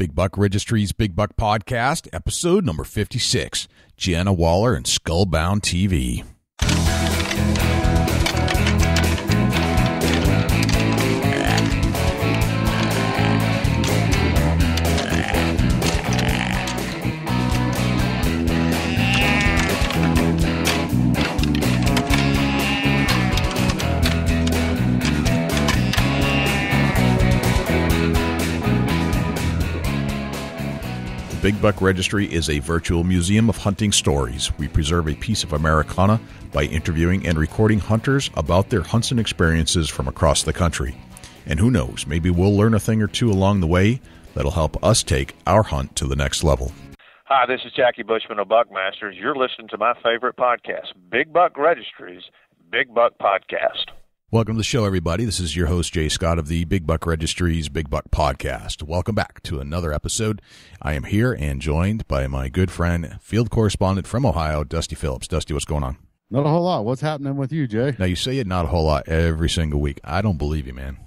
Big Buck Registries Big Buck Podcast, episode number 56. Jana Waller and Skullbound TV. Big Buck Registry is a virtual museum of hunting stories. We preserve a piece of Americana by interviewing and recording hunters about their hunts and experiences from across the country. And who knows, maybe we'll learn a thing or two along the way that'll help us take our hunt to the next level. Hi, this is Jackie Bushman of Buckmasters. You're listening to my favorite podcast, Big Buck Registries, Big Buck Podcast. Welcome to the show, everybody. This is your host, Jay Scott of the Big Buck Registries Big Buck Podcast. Welcome back to another episode. I am here and joined by my good friend, field correspondent from Ohio, Dusty Phillips. Dusty, what's going on? Not a whole lot. What's happening with you, Jay? Now, you say it not a whole lot every single week. I don't believe you, man.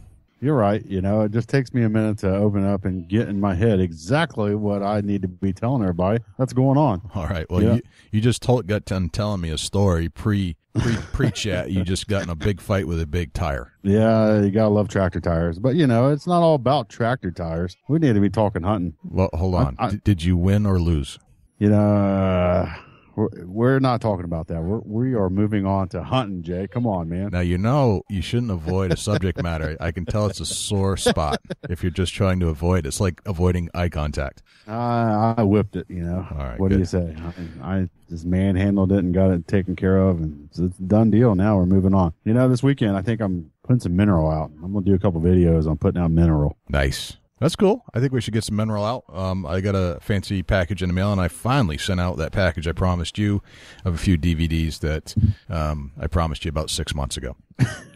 You're right. You know, it just takes me a minute to open up and get in my head exactly what I need to be telling everybody that's going on. All right. Well, Yeah. you, you just told, got done telling me a story pre pre pre chat. You just got in a big fight with a big tire. Yeah, you gotta love tractor tires, but you know, it's not all about tractor tires. We need to be talking hunting. Well, hold on. I- I- D- did you win or lose? You know, uh, we're, we're not talking about that. We're, we are moving on to hunting, Jay. Come on, man. Now you know you shouldn't avoid a subject matter. I can tell it's a sore spot if you're just trying to avoid. It's like avoiding eye contact. I, I whipped it. You know. All right, what do you say? I, I just manhandled it and got it taken care of, and it's, it's a done deal. Now we're moving on. You know, this weekend I think I'm putting some mineral out. I'm gonna do a couple videos on putting out mineral. Nice. That's cool. I think we should get some mineral out. Um, I got a fancy package in the mail, and I finally sent out that package I promised you of a few DVDs that um, I promised you about six months ago.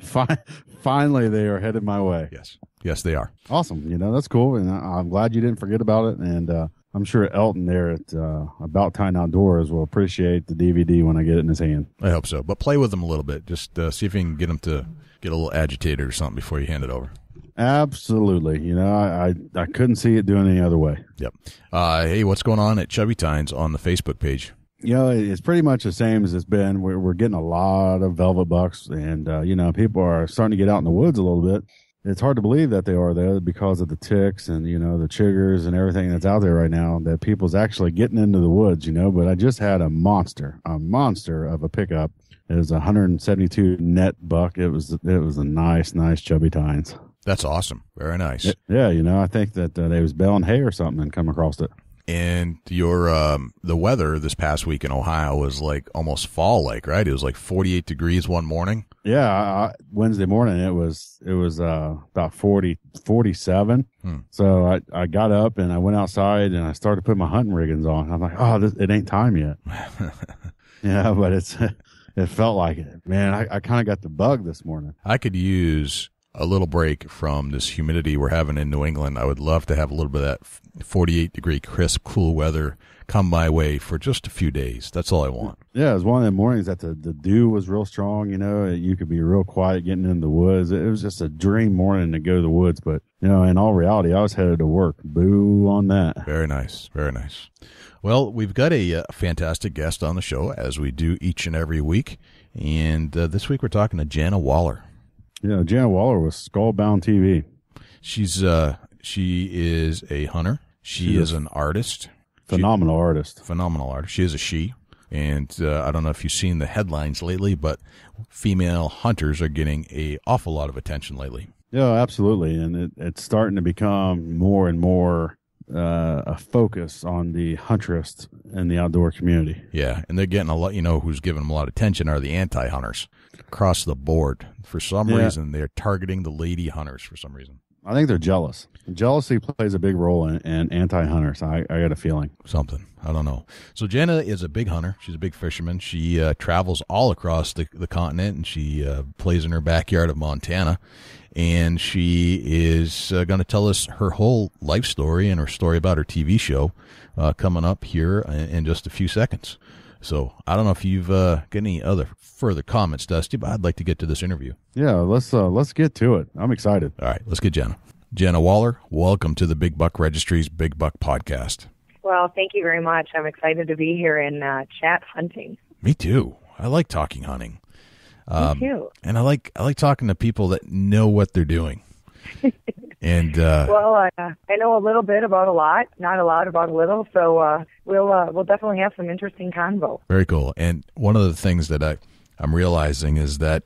Finally, they are headed my way. Yes, yes, they are. Awesome. You know, that's cool, and I, I'm glad you didn't forget about it. And uh, I'm sure Elton there at uh, About Time Outdoors will appreciate the DVD when I get it in his hand. I hope so. But play with them a little bit. Just uh, see if you can get them to get a little agitated or something before you hand it over. Absolutely. You know, I, I I couldn't see it doing any other way. Yep. Uh, hey, what's going on at Chubby Tines on the Facebook page? You know, it's pretty much the same as it's been. We're, we're getting a lot of velvet bucks, and uh, you know, people are starting to get out in the woods a little bit. It's hard to believe that they are though, because of the ticks and you know the chiggers and everything that's out there right now. That people's actually getting into the woods, you know. But I just had a monster, a monster of a pickup. It was a 172 net buck. It was it was a nice, nice chubby tines. That's awesome. Very nice. Yeah, you know, I think that uh, they was baling hay or something and come across it. And your um, the weather this past week in Ohio was like almost fall like, right? It was like 48 degrees one morning. Yeah, I, I- Wednesday morning it was it was uh, about 40, 47. Hmm. So I, I got up and I went outside and I started putting my hunting riggings on. I'm like, oh, this, it ain't time yet. yeah, but it's it felt like it, man. I, I kind of got the bug this morning. I could use a little break from this humidity we're having in New England. I would love to have a little bit of that 48 degree crisp, cool weather come my way for just a few days. That's all I want. Yeah, it was one of the mornings that the, the dew was real strong. You know, you could be real quiet getting in the woods. It was just a dream morning to go to the woods. But you know, in all reality, I was headed to work. Boo on that. Very nice. Very nice. Well, we've got a uh, fantastic guest on the show, as we do each and every week. And uh, this week we're talking to Jana Waller. Know, Jana Waller was Skullbound TV. She's uh, she is a hunter. She, She is is. an artist. Phenomenal artist. phenomenal artist. She is a she, and uh, I don't know if you've seen the headlines lately, but female hunters are getting a awful lot of attention lately. Yeah, absolutely, and it, it's starting to become more and more uh, a focus on the huntress in the outdoor community. Yeah, and they're getting a lot. You know, who's giving them a lot of attention are the anti-hunters across the board. For some Yeah. reason, they're targeting the lady hunters. For some reason, I think they're jealous. Jealousy plays a big role in, in anti-hunters. I, I got a feeling. something I don't know. So Jana is a big hunter. She's a big fisherman. She uh, travels all across the the continent, and she uh, plays in her backyard of Montana. And she is uh, going to tell us her whole life story and her story about her TV show uh, coming up here in, in just a few seconds. So I don't know if you've uh, got any other further comments, Dusty, but I'd like to get to this interview. Yeah, let's uh, let's get to it. I'm excited. All right, let's get Jana. Jana Waller, welcome to the Big Buck Registry's Big Buck Podcast. Well, thank you very much. I'm excited to be here and uh, chat hunting. Me too. I like talking hunting. Um, Me too. And I like I like talking to people that know what they're doing. and uh, well, uh, I know a little bit about a lot, not a lot about a little. So uh, we'll uh, we'll definitely have some interesting convo. Very cool. And one of the things that I I'm realizing is that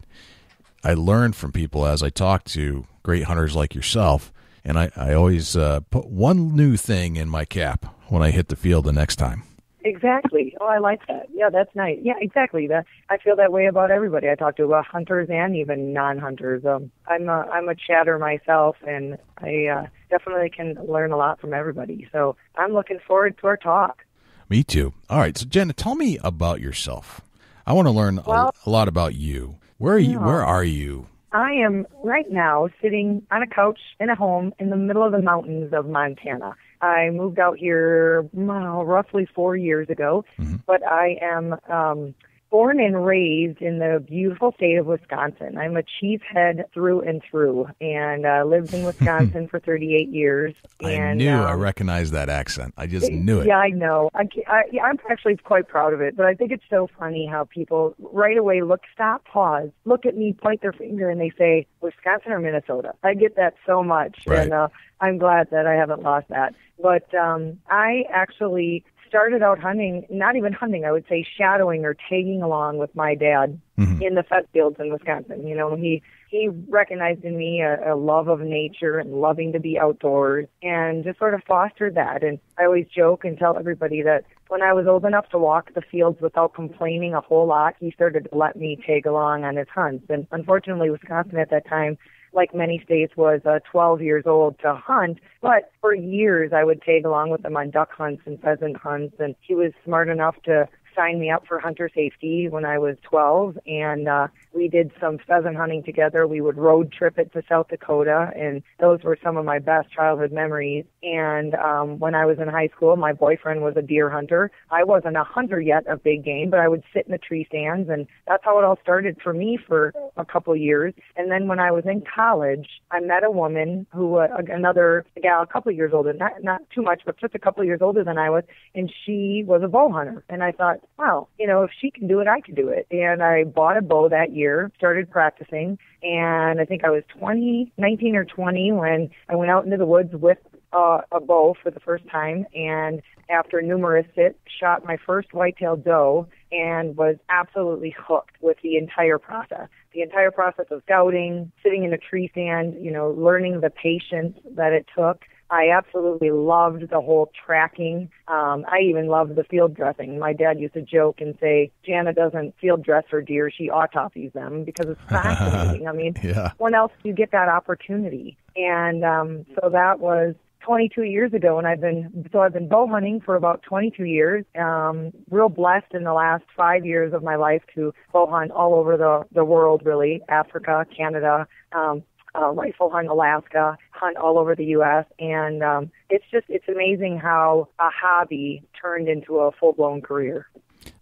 I learn from people as I talk to great hunters like yourself, and I I always uh, put one new thing in my cap when I hit the field the next time. Exactly. Oh, I like that. Yeah, that's nice. Yeah, exactly. That I feel that way about everybody I talk to, about hunters and even non-hunters. Um, I'm a I'm a chatter myself, and I uh, definitely can learn a lot from everybody. So I'm looking forward to our talk. Me too. All right, so Jana, tell me about yourself. I want to learn well, a, a, lot about you. Where are you? Where are you? I am right now sitting on a couch in a home in the middle of the mountains of Montana. I moved out here well, roughly four years ago, mm-hmm. but I am um, born and raised in the beautiful state of Wisconsin. I'm a Cheesehead through and through, and uh, lived in Wisconsin for 38 years. And, I knew um, I recognized that accent. I just knew it. Yeah, I know. I, I, I'm actually quite proud of it, but I think it's so funny how people right away look, stop, pause, look at me, point their finger, and they say Wisconsin or Minnesota. I get that so much, right. and uh, I'm glad that I haven't lost that. But um, I actually started out hunting, not even hunting, I would say shadowing or tagging along with my dad mm-hmm. in the fed fields in Wisconsin. You know, he he recognized in me a, a love of nature and loving to be outdoors and just sort of fostered that. And I always joke and tell everybody that when I was old enough to walk the fields without complaining a whole lot, he started to let me tag along on his hunts. And unfortunately, Wisconsin at that time like many states, was uh, 12 years old to hunt. But for years, I would tag along with him on duck hunts and pheasant hunts, and he was smart enough to signed me up for hunter safety when I was 12, and uh, we did some pheasant hunting together. We would road trip it to South Dakota, and those were some of my best childhood memories. And um, when I was in high school, my boyfriend was a deer hunter. I wasn't a hunter yet of big game, but I would sit in the tree stands, and that's how it all started for me for a couple years. And then when I was in college, I met a woman who, uh, another gal, a couple years older, not not too much, but just a couple years older than I was, and she was a bow hunter. And I thought, wow, you know, if she can do it, I can do it. And I bought a bow that year, started practicing, and I think I was 20, 19 or 20 when I went out into the woods with uh, a bow for the first time. And after numerous hits, shot my first whitetail doe and was absolutely hooked with the entire process. The entire process of scouting, sitting in a tree stand, you know, learning the patience that it took I absolutely loved the whole tracking. Um, I even loved the field dressing. My dad used to joke and say, Jana doesn't field dress her deer, she autopsies them because it's fascinating. I mean, yeah. when else do you get that opportunity? And um, so that was 22 years ago, and I've been so I've been bow hunting for about 22 years. Um, real blessed in the last five years of my life to bow hunt all over the the world, really Africa, Canada, um, uh, rifle hunt Alaska, hunt all over the U.S. And um, it's just it's amazing how a hobby turned into a full blown career.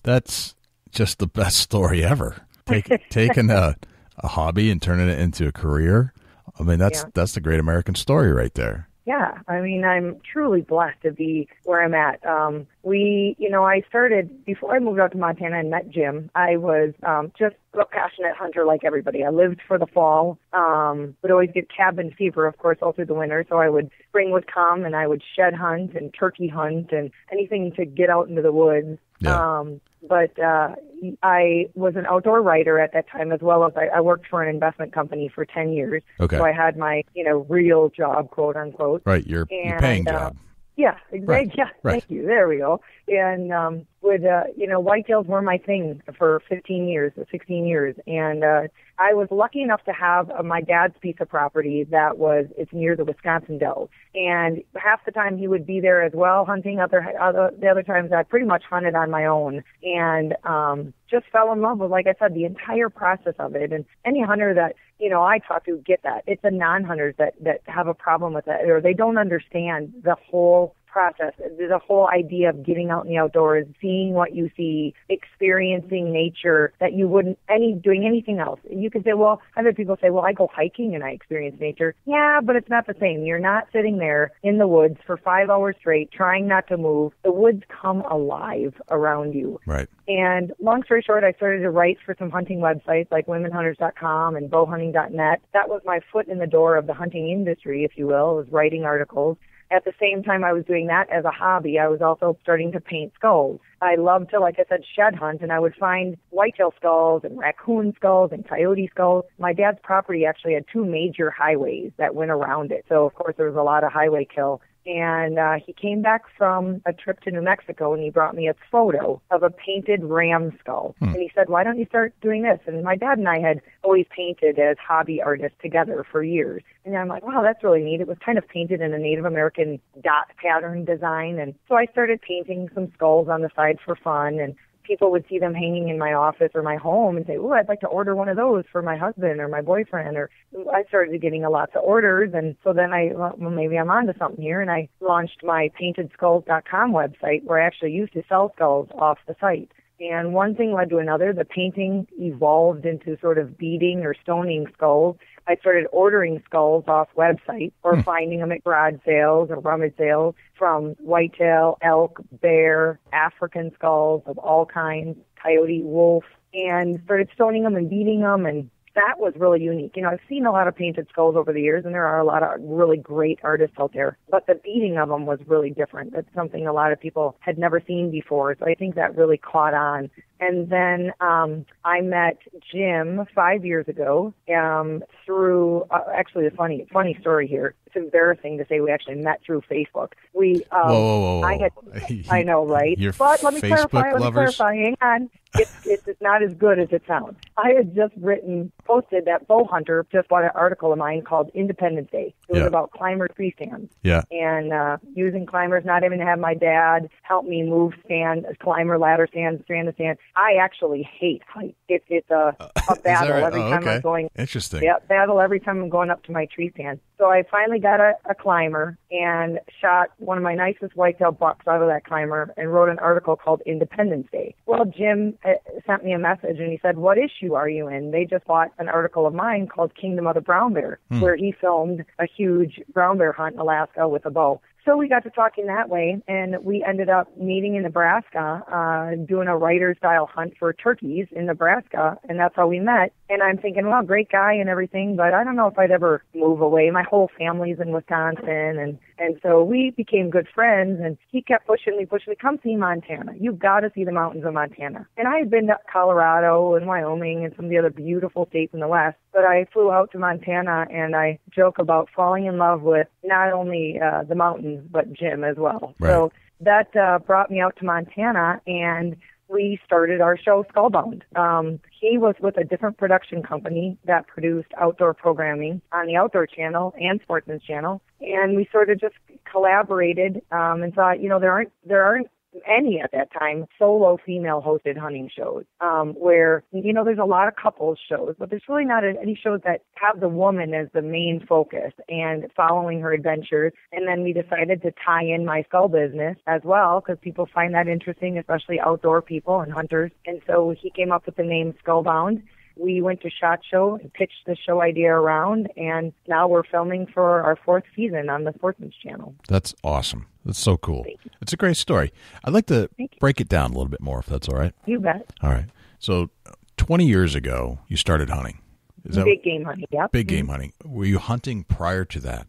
That's just the best story ever. Take, taking a a hobby and turning it into a career. I mean, that's yeah. that's the great American story right there yeah, I mean, I'm truly blessed to be where I'm at. Um, we, you know, I started before I moved out to Montana and met Jim. I was um, just a passionate hunter like everybody. I lived for the fall. Um, would always get cabin fever, of course, all through the winter. So I would spring would come and I would shed hunt and turkey hunt and anything to get out into the woods. Yeah. Um, but uh, I was an outdoor writer at that time, as well as I, I worked for an investment company for ten years. Okay. So I had my, you know, real job, quote unquote. Right, your, and, your paying uh, job. Yeah, exactly. Right. Yeah, right. thank you. There we go. And um, would uh, you know, whitetails were my thing for 15 years, 16 years, and uh, I was lucky enough to have uh, my dad's piece of property that was it's near the Wisconsin Dells, and half the time he would be there as well hunting. Other other the other times I pretty much hunted on my own, and um, just fell in love with, like I said, the entire process of it. And any hunter that you know I talk to get that. It's the non-hunters that that have a problem with it, or they don't understand the whole process, the whole idea of getting out in the outdoors, seeing what you see, experiencing nature that you wouldn't any doing anything else. You could say, well, other people say, well, I go hiking and I experience nature. Yeah, but it's not the same. You're not sitting there in the woods for five hours straight trying not to move. The woods come alive around you. Right. And long story short, I started to write for some hunting websites like womenhunters.com and bowhunting.net. That was my foot in the door of the hunting industry, if you will, was writing articles. At the same time I was doing that as a hobby, I was also starting to paint skulls. I loved to, like I said, shed hunt, and I would find whitetail skulls and raccoon skulls and coyote skulls. My dad's property actually had two major highways that went around it, so of course there was a lot of highway kill and uh, he came back from a trip to New Mexico and he brought me a photo of a painted ram skull. Hmm. And he said, Why don't you start doing this? And my dad and I had always painted as hobby artists together for years. And I'm like, Wow, that's really neat. It was kind of painted in a Native American dot pattern design. And so I started painting some skulls on the side for fun. And people would see them hanging in my office or my home and say, "Oh, I'd like to order one of those for my husband or my boyfriend." Or I started getting a lots of orders, and so then I, well, maybe I'm onto something here, and I launched my PaintedSkulls.com website where I actually used to sell skulls off the site. And one thing led to another. The painting evolved into sort of beading or stoning skulls. I started ordering skulls off websites or hmm. finding them at garage sales or rummage sales from whitetail, elk, bear, African skulls of all kinds, coyote, wolf, and started stoning them and beading them and that was really unique. You know, I've seen a lot of painted skulls over the years, and there are a lot of really great artists out there, but the beading of them was really different. That's something a lot of people had never seen before. So I think that really caught on. And then um, I met Jim five years ago um, through uh, actually a funny funny story here. It's embarrassing to say we actually met through Facebook. We um, whoa, whoa, whoa, I had I know right, but let me Facebook clarify. Let me clarify. Hang on it's, it's not as good as it sounds. I had just written, posted that Bow Hunter just bought an article of mine called Independence Day. It was yeah. about climber tree stands. Yeah. And uh, using climbers, not even to have my dad help me move stand, climber ladder stand, strand of stand. I actually hate height. It, it's a, a battle right? every oh, time okay. I'm going. Interesting. Yeah, battle every time I'm going up to my tree stand. So I finally got a, a climber and shot one of my nicest whitetail bucks out of that climber and wrote an article called Independence Day. Well, Jim uh, sent me a message and he said, "What issue are you in?" They just bought an article of mine called Kingdom of the Brown Bear, hmm. where he filmed a huge brown bear hunt in Alaska with a bow. So we got to talking that way, and we ended up meeting in Nebraska, uh, doing a writer style hunt for turkeys in Nebraska, and that's how we met. And I'm thinking, well, great guy and everything, but I don't know if I'd ever move away. My whole family's in Wisconsin, and and so we became good friends. And he kept pushing me, pushing me, come see Montana. You've got to see the mountains of Montana. And I had been to Colorado and Wyoming and some of the other beautiful states in the West, but I flew out to Montana, and I joke about falling in love with not only uh, the mountains but Jim as well. Right. So that uh, brought me out to Montana, and we started our show Skullbound. Um, he was with a different production company that produced outdoor programming on the Outdoor Channel and Sportsman's Channel, and we sort of just collaborated um, and thought, you know, there aren't there aren't any at that time solo female hosted hunting shows um, where you know there's a lot of couples shows but there's really not any shows that have the woman as the main focus and following her adventures. And then we decided to tie in my skull business as well because people find that interesting especially outdoor people and hunters. And so he came up with the name skullbound we went to SHOT Show and pitched the show idea around, and now we're filming for our fourth season on the Sportsman's Channel. That's awesome. That's so cool. It's a great story. I'd like to break it down a little bit more, if that's all right. You bet. All right. So, 20 years ago, you started hunting. Is that big game hunting? Yep. Big game mm-hmm. hunting. Were you hunting prior to that?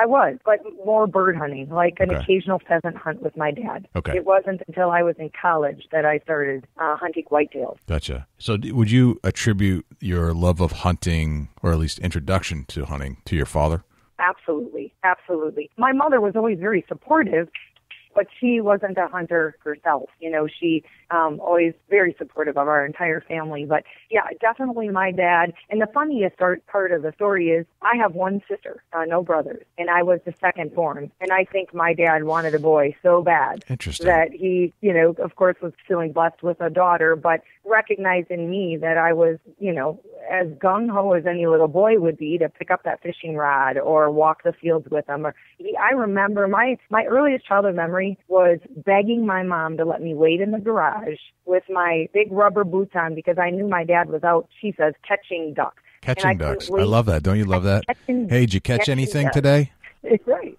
I was, but more bird hunting, like an okay. occasional pheasant hunt with my dad. Okay. It wasn't until I was in college that I started uh, hunting whitetails. Gotcha. So, would you attribute your love of hunting, or at least introduction to hunting, to your father? Absolutely, absolutely. My mother was always very supportive, but she wasn't a hunter herself. You know, she um, always very supportive of our entire family. But yeah, definitely my dad. And the funniest part, part of the story is I have one sister, uh, no brothers, and I was the second born. And I think my dad wanted a boy so bad Interesting. that he, you know, of course, was feeling blessed with a daughter, but recognized in me that I was, you know, as gung ho as any little boy would be to pick up that fishing rod or walk the fields with him. Or he, I remember my my earliest childhood memory was begging my mom to let me wait in the garage with my big rubber boots on because I knew my dad was out. She says catching ducks. Catching I ducks. I love that. Don't you love that? Catching- Hey, did you catch anything ducks. today? It's right.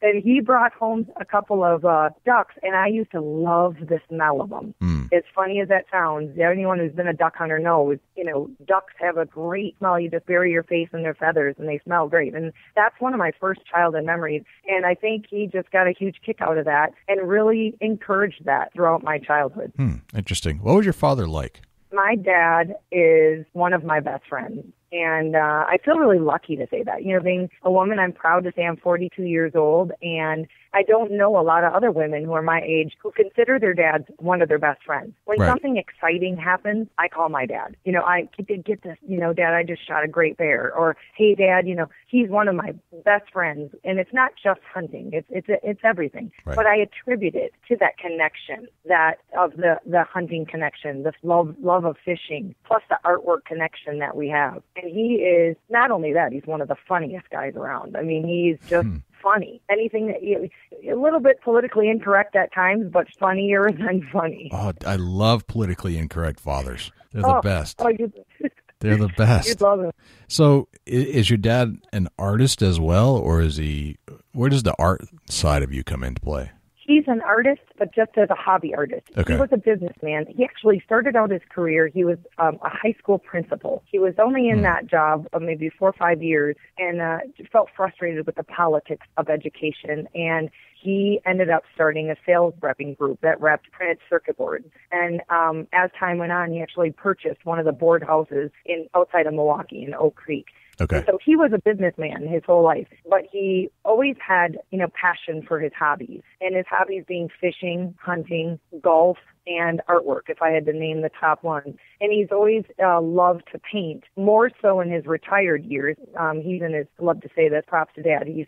And he brought home a couple of uh, ducks, and I used to love the smell of them. Mm. As funny as that sounds, anyone who's been a duck hunter knows, you know, ducks have a great smell. You just bury your face in their feathers, and they smell great. And that's one of my first childhood memories. And I think he just got a huge kick out of that and really encouraged that throughout my childhood. Hmm. Interesting. What was your father like? My dad is one of my best friends. And uh, I feel really lucky to say that. You know, being a woman, I'm proud to say I'm 42 years old, and I don't know a lot of other women who are my age who consider their dads one of their best friends. When Right. something exciting happens, I call my dad. You know, I get, get this. You know, Dad, I just shot a great bear, or Hey, Dad, you know, he's one of my best friends, and it's not just hunting. It's it's it's everything. Right. But I attribute it to that connection, that of the the hunting connection, the love love of fishing, plus the artwork connection that we have. And he is not only that, he's one of the funniest guys around. I mean, he's just hmm. funny. Anything that you, a little bit politically incorrect at times, but funnier than funny. Oh, I love politically incorrect fathers. They're the oh, best. Oh, They're the best. you'd love him. So, is your dad an artist as well, or is he? Where does the art side of you come into play? He's an artist, but just as a hobby artist. Okay. He was a businessman. He actually started out his career. He was um, a high school principal. He was only in that job uh, maybe four or five years, and uh, felt frustrated with the politics of education. And he ended up starting a sales repping group that repped printed circuit boards. And um, as time went on, he actually purchased one of the board houses in outside of Milwaukee in Oak Creek. Okay. So he was a businessman his whole life, but he always had, you know, passion for his hobbies. And his hobbies being fishing, hunting, golf, and artwork, if I had to name the top ones. And he's always uh, loved to paint, more so in his retired years. Um, he's in his, love to say that, props to dad. He's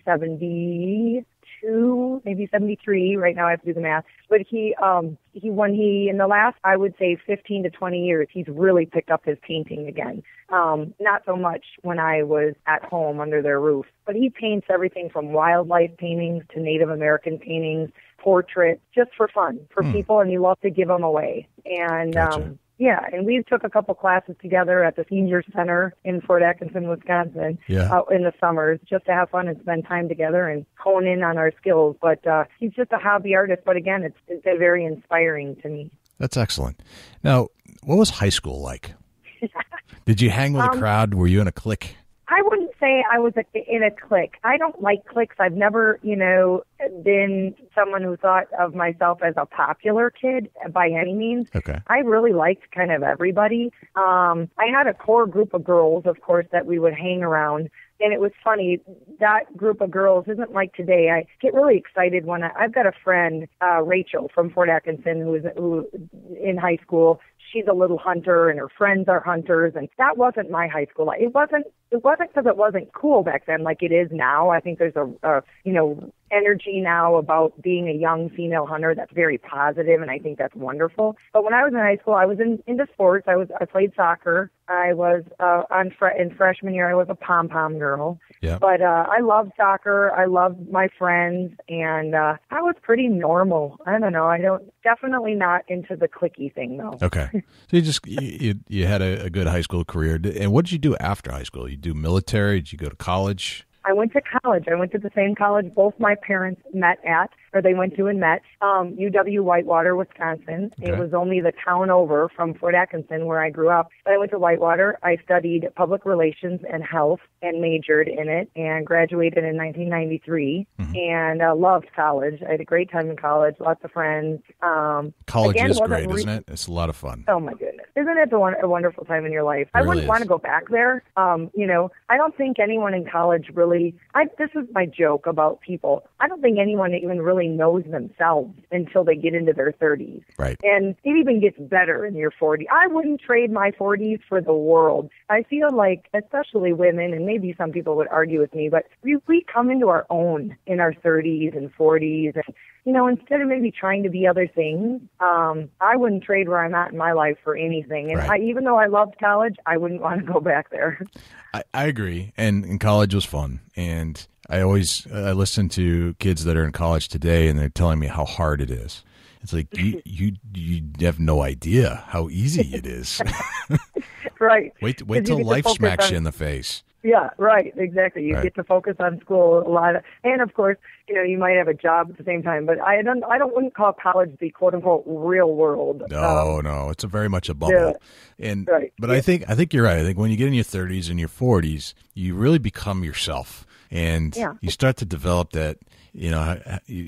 72, maybe 73. Right now I have to do the math. But he, um, he, when he, in the last, I would say 15 to 20 years, he's really picked up his painting again. Um, not so much when I was at home under their roof, but he paints everything from wildlife paintings to Native American paintings, portraits, just for fun, for people, and he loves to give them away. And, Gotcha. um, yeah, and we took a couple classes together at the senior center in Fort Atkinson, Wisconsin, Yeah. out in the summers, just to have fun and spend time together and hone in on our skills. But uh, he's just a hobby artist. But again, it's, it's been very inspiring to me. That's excellent. Now, what was high school like? Did you hang with a Um, crowd? Were you in a clique? I wouldn't say I was a, in a clique. I don't like cliques. I've never, you know, been someone who thought of myself as a popular kid by any means. Okay. I really liked kind of everybody. Um, I had a core group of girls, of course, that we would hang around. And it was funny, that group of girls isn't like today. I get really excited when I, I've got a friend, uh, Rachel from Fort Atkinson, who is who in high school. She's a little hunter, and her friends are hunters, and that wasn't my high school life. It wasn't. It wasn't because it wasn't cool back then, like it is now. I think there's a, a you know energy now about being a young female hunter that's very positive, and I think that's wonderful. But when I was in high school, I was in into sports. I was I played soccer. I was uh, on in freshman year. I was a pom pom girl. Yeah. But uh, I loved soccer. I loved my friends, and uh, I was pretty normal. I don't know. I don't definitely not into the clicky thing though. Okay. so you just you you, you had a, a good high school career, and what did you do after high school? You do military? Did you go to college? I went to college. I went to the same college both my parents met at, or they went to and met, um, UW Whitewater, Wisconsin. It was only the town over from Fort Atkinson where I grew up. But I went to Whitewater. I studied public relations and health and majored in it and graduated in 1993 Mm-hmm. and uh, loved college. I had a great time in college, lots of friends. Um, College again, is great, re- isn't it? It's a lot of fun. Oh my goodness. isn't it the one, a wonderful time in your life? I really wouldn't is. want to go back there. Um, you know, I don't think anyone in college really. I this is my joke about people. I don't think anyone even really knows themselves until they get into their 30s. Right. And it even gets better in your 40s. I wouldn't trade my 40s for the world. I feel like, especially women, and maybe some people would argue with me, but we, we come into our own in our 30s and 40s. And, you know, instead of maybe trying to be other things, um, I wouldn't trade where I'm at in my life for anything. And Right. I, even though I loved college, I wouldn't want to go back there. I, I agree, and, and college was fun, and I always I listen to kids that are in college today, and they're telling me how hard it is. It's like you you you have no idea how easy it is. right. wait wait till you get to life smacks on- you in the face. Yeah, right, exactly. You Right. get to focus on school a lot, of, and of course, you know, you might have a job at the same time. But I don't, I don't wouldn't call college the quote unquote real world. No, Um, no, it's a very much a bubble. And Right. but I think I think you're right. I think when you get in your 30s and your 40s, you really become yourself, and Yeah. you start to develop that you know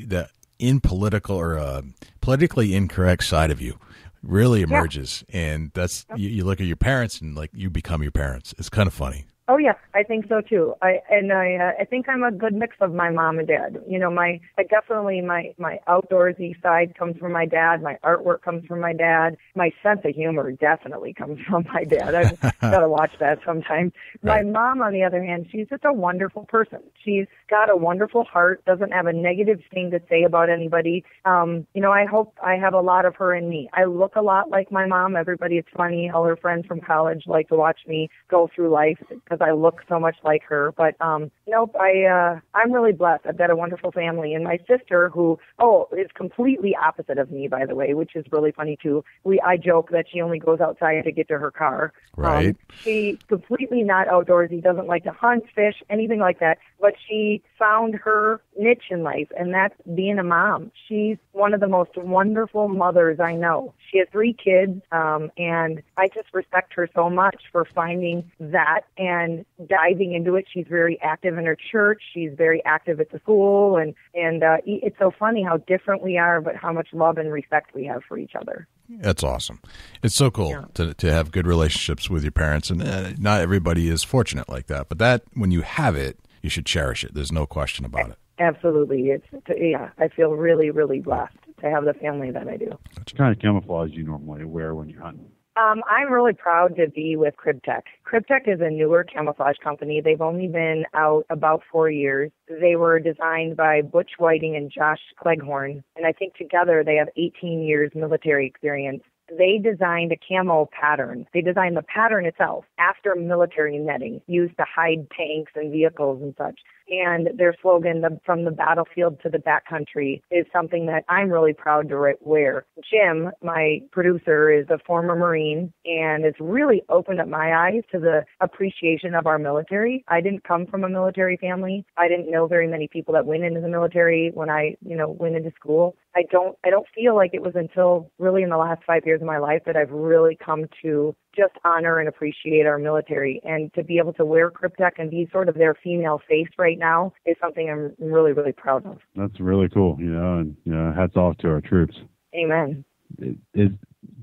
that in political or uh, politically incorrect side of you really emerges, and that's you, you look at your parents and like you become your parents. It's kind of funny. Oh yeah, I think so too. I and I uh, I think I'm a good mix of my mom and dad. You know, my I definitely my my outdoorsy side comes from my dad. My artwork comes from my dad. My sense of humor definitely comes from my dad. I've got to watch that sometime. Right. My mom, on the other hand, she's just a wonderful person. She's got a wonderful heart. Doesn't have a negative thing to say about anybody. Um, you know, I hope I have a lot of her in me. I look a lot like my mom. Everybody, it's funny. All her friends from college like to watch me go through life because I look so much like her. But um, nope, I uh, I'm really blessed. I've got a wonderful family, and my sister, who oh is completely opposite of me, by the way, which is really funny too. We I joke that she only goes outside to get to her car. Right. Um, she's completely not outdoorsy. Doesn't like to hunt, fish, anything like that. But she found her niche in life, and that's being a mom. She's one of the most wonderful mothers I know. She has three kids, um, and I just respect her so much for finding that and diving into it. She's very active in her church. She's very active at the school, and and uh, it's so funny how different we are, but how much love and respect we have for each other. That's awesome. It's so cool Yeah. to to have good relationships with your parents, and uh, not everybody is fortunate like that. But that when you have it, you should cherish it. There's no question about it. Absolutely, it's yeah. I feel really, really blessed to have the family that I do. What kind of camouflage do you normally wear when you're hunting? Um, I'm really proud to be with Kryptek. Kryptek is a newer camouflage company. They've only been out about four years. They were designed by Butch Whiting and Josh Cleghorn, and I think together they have 18 years military experience. They designed a camo pattern. They designed the pattern itself after military netting used to hide tanks and vehicles and such. And their slogan, the, from the battlefield to the backcountry, is something that I'm really proud to wear. Jim, my producer, is a former Marine and it's really opened up my eyes to the appreciation of our military. I didn't come from a military family. I didn't know very many people that went into the military when I, you know, went into school. I don't I don't feel like it was until really in the last 5 years of my life that I've really come to just honor and appreciate our military and to be able to wear Kryptek and be sort of their female face right now is something I'm really really proud of. That's really cool, you know, and you know, hats off to our troops. Amen. It, it,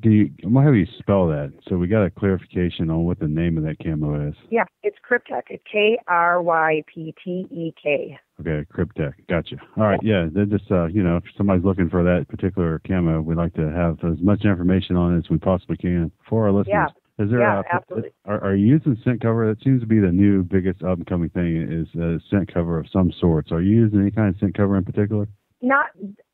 can you, I'm gonna have you spell that so we got a clarification on what the name of that camo is. Yeah, it's Kryptek. It's K R Y P T E K. Okay, Kryptek. Gotcha. All right, yeah. They're just uh, you know, if somebody's looking for that particular camo, we like to have as much information on it as we possibly can for our listeners. Yeah. Is there Yeah, a, absolutely. Are, are you using scent cover? That seems to be the new biggest up and coming thing is a scent cover of some sorts. Are you using any kind of scent cover in particular? Not,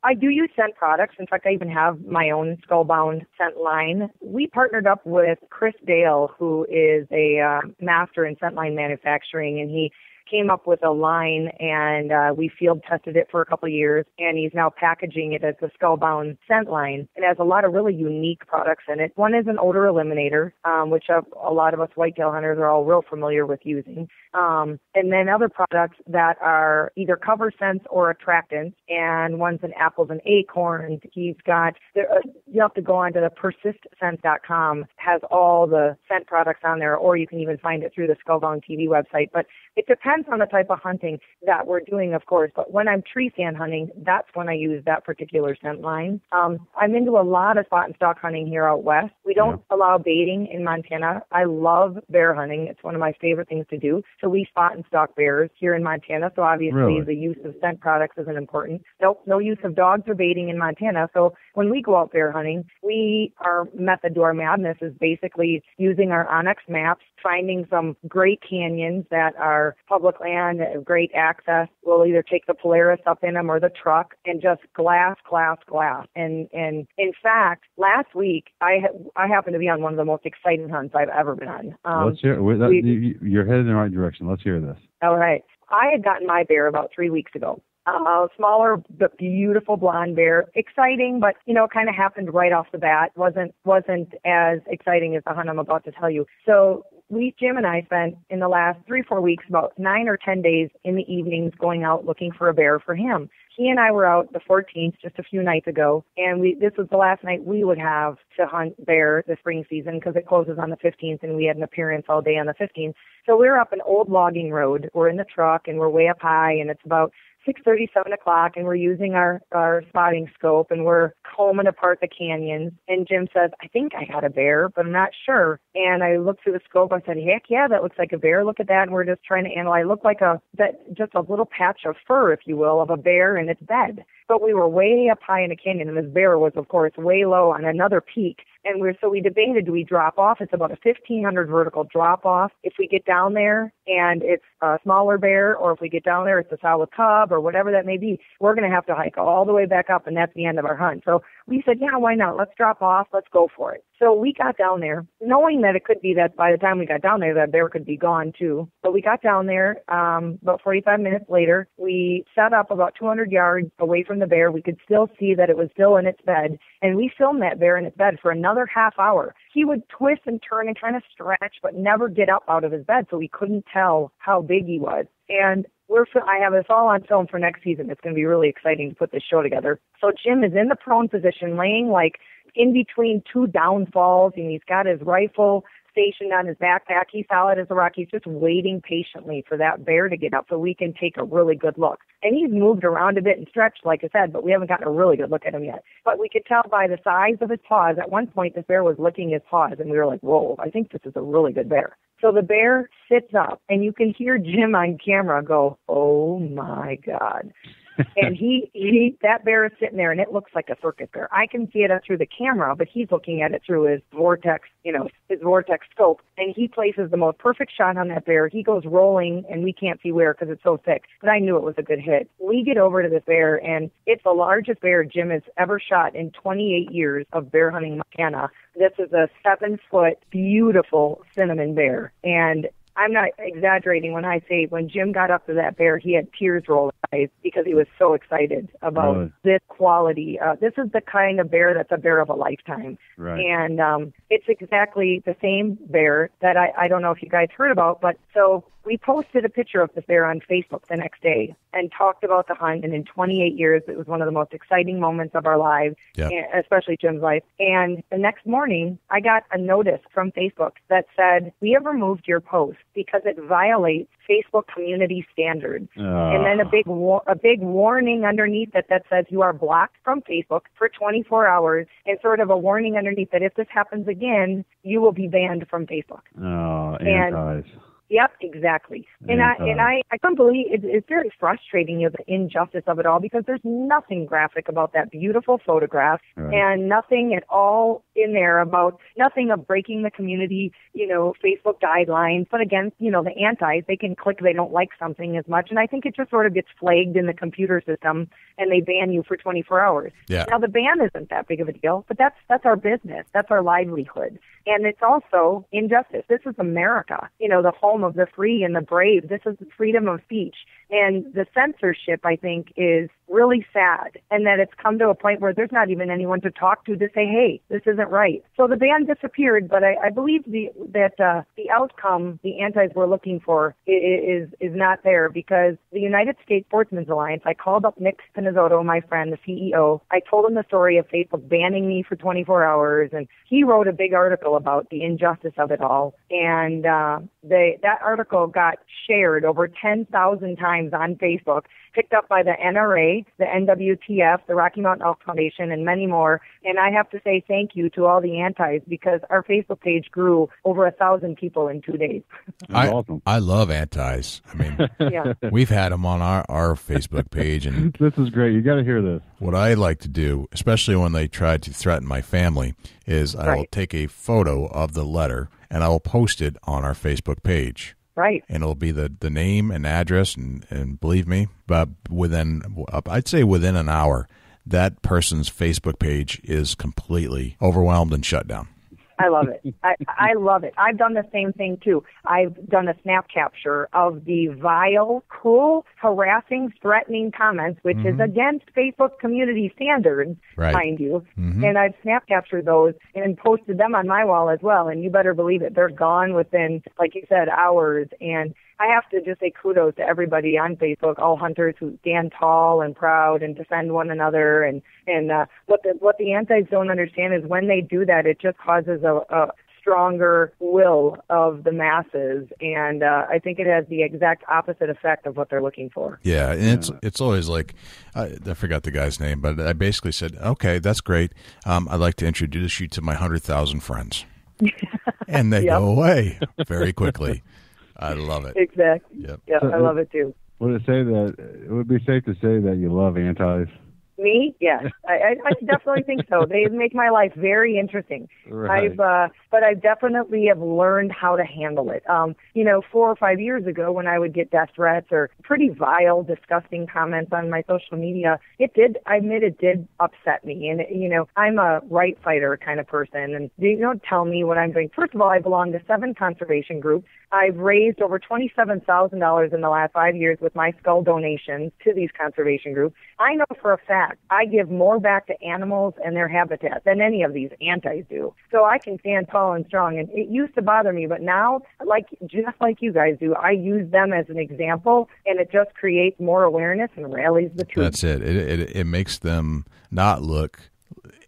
I do use scent products. In fact, I even have my own Skullbound scent line. We partnered up with Chris Dale, who is a uh, master in scent line manufacturing, and he came up with a line and uh, we field tested it for a couple years and he's now packaging it as the Skullbound scent line. It has a lot of really unique products in it. One is an odor eliminator, um, which a, lot of us whitetail hunters are all real familiar with using. Um, and then other products that are either cover scents or attractants, and one's an apples and acorns. He's got, uh, you have to go onto the persistscent.com, has all the scent products on there, or you can even find it through the Skullbound TV website. But it depends depends on the type of hunting that we're doing, of course. But when I'm tree stand hunting, that's when I use that particular scent line. Um, I'm into a lot of spot and stalk hunting here out west. We don't yeah. allow baiting in Montana. I love bear hunting. It's one of my favorite things to do. So we spot and stalk bears here in Montana. So obviously really? the use of scent products isn't important. Nope, no use of dogs or baiting in Montana. So when we go out bear hunting, we our method to our madness is basically using our onX maps, finding some great canyons that are public land, great access. We'll either take the Polaris up in them or the truck and just glass, glass, glass. And and in fact, last week I ha- I happened to be on one of the most exciting hunts I've ever been on. Um, Let's hear. That, we, you're headed in the right direction. Let's hear this. All right. I had gotten my bear about three weeks ago. Uh, smaller but beautiful blonde bear. Exciting, but you know, it kind of happened right off the bat. wasn't wasn't as exciting as the hunt I'm about to tell you. So we, Jim and I spent in the last three, four weeks about nine or 10 days in the evenings going out looking for a bear for him. He and I were out the 14th just a few nights ago, and we, this was the last night we would have to hunt bear the spring season because it closes on the 15th and we had an appearance all day on the 15th. So we're up an old logging road. We're in the truck and we're way up high and it's about six thirty, seven o'clock, and we're using our our spotting scope, and we're combing apart the canyons. And Jim says, "I think I had a bear, but I'm not sure." And I looked through the scope. I said, "Heck yeah, that looks like a bear. Look at that." And we're just trying to analyze. It looked like a that just a little patch of fur, if you will, of a bear in its bed. But we were way up high in a canyon, and this bear was, of course, way low on another peak. And we're so we debated: do we drop off? It's about a 1500 vertical drop off. If we get down there and it's a smaller bear, or if we get down there, it's a solid cub, or whatever that may be, we're going to have to hike all the way back up, and that's the end of our hunt. So we said, yeah, why not? Let's drop off. Let's go for it. So we got down there, knowing that it could be that by the time we got down there, that bear could be gone too. But we got down there. Um, about 45 minutes later, we set up about 200 yards away from the bear. We could still see that it was still in its bed, and we filmed that bear in its bed for another half hour. He would twist and turn and kind of stretch, but never get up out of his bed, so we couldn't tell how big he was. And we're I have this all on film for next season. It's going to be really exciting to put this show together. So Jim is in the prone position, laying like in between two downfalls, and he's got his rifle stationed on his backpack. He's solid as a rock. He's just waiting patiently for that bear to get up so we can take a really good look. And he's moved around a bit and stretched, like I said, but we haven't gotten a really good look at him yet. But we could tell by the size of his paws. At one point, this bear was licking his paws, and we were like, whoa, I think this is a really good bear. So the bear sits up, and you can hear Jim on camera go, oh my God and he he that bear is sitting there and it looks like a circus bear. I can see it up through the camera, but he's looking at it through his vortex, you know, his vortex scope, and he places the most perfect shot on that bear. He goes rolling, and we can't see where because it's so thick. But I knew it was a good hit. We get over to this bear, and it's the largest bear Jim has ever shot in 28 years of bear hunting Montana. This is a seven foot, beautiful cinnamon bear, and I'm not exaggerating when I say when Jim got up to that bear, he had tears rolling eyes because he was so excited about really? this quality. Uh, this is the kind of bear that's a bear of a lifetime. Right. And um, it's exactly the same bear that I, I don't know if you guys heard about, but so we posted a picture of the bear on Facebook the next day and talked about the hunt. And in 28 years, it was one of the most exciting moments of our lives, yeah. especially Jim's life. And the next morning, I got a notice from Facebook that said, "We have removed your post because it violates Facebook community standards." Uh. And then a big wa- a big warning underneath it that says you are blocked from Facebook for 24 hours, and sort of a warning underneath that if this happens again, you will be banned from Facebook. Oh, and, antis. Yep, exactly. And I and uh-huh. I I can't believe it, it's very frustrating, you know, the injustice of it all because there's nothing graphic about that beautiful photograph right. and nothing at all in there about nothing of breaking the community, you know, Facebook guidelines. But again, you know, the antis they can click they don't like something as much, and I think it just sort of gets flagged in the computer system and they ban you for 24 hours. Yeah. Now the ban isn't that big of a deal, but that's that's our business, that's our livelihood, and it's also injustice. This is America, you know, the home of the free and the brave. This is the freedom of speech. And the censorship, I think, is really sad and that it's come to a point where there's not even anyone to talk to to say, hey, this isn't right. So the ban disappeared, but I, I believe the, that uh, the outcome the antis were looking for is, is not there because the United States Sportsmen's Alliance, I called up Nick Pinizzotto, my friend, the CEO. I told him the story of Facebook banning me for 24 hours and he wrote a big article about the injustice of it all. And uh, they, that article got shared over 10,000 times on Facebook picked up by the NRA, the NWTF, the Rocky Mountain Elk Foundation, and many more. And I have to say thank you to all the antis because our Facebook page grew over a thousand people in two days. I, awesome. I love antis. I mean, yeah. we've had them on our, our Facebook page, and this is great. You got to hear this. What I like to do, especially when they try to threaten my family, is I right. will take a photo of the letter and I will post it on our Facebook page. Right. And it'll be the, the name and address, and, and believe me, but within, I'd say within an hour, that person's Facebook page is completely overwhelmed and shut down. I love it. I, I love it. I've done the same thing too. I've done a snap capture of the vile, cruel, harassing, threatening comments, which mm-hmm. is against Facebook community standards, right. mind you. Mm-hmm. And I've snap captured those and posted them on my wall as well. And you better believe it, they're gone within, like you said, hours. And I have to just say kudos to everybody on Facebook, all hunters who stand tall and proud and defend one another. And and uh, what the what the antis don't understand is when they do that, it just causes a, a stronger will of the masses, and uh, I think it has the exact opposite effect of what they're looking for. Yeah, and it's it's always like I, I forgot the guy's name, but I basically said, "Okay, that's great. Um, I'd like to introduce you to my hundred thousand friends," and they yep. go away very quickly. I love it. Exactly. Yep. Yeah, I love it too. Would it say that it would be safe to say that you love antis? Me? Yes, I, I definitely think so. They make my life very interesting. Right. I've, uh, but I definitely have learned how to handle it. Um, you know, four or five years ago, when I would get death threats or pretty vile, disgusting comments on my social media, it did. I admit it did upset me. And you know, I'm a right fighter kind of person, and you don't tell me what I'm doing. First of all, I belong to seven conservation groups. I've raised over twenty-seven thousand dollars in the last five years with my skull donations to these conservation groups. I know for a fact back. I give more back to animals and their habitat than any of these antis do. So I can stand tall and strong. And it used to bother me, but now, like just like you guys do, I use them as an example, and it just creates more awareness and rallies the troops. That's it. It it, it makes them not look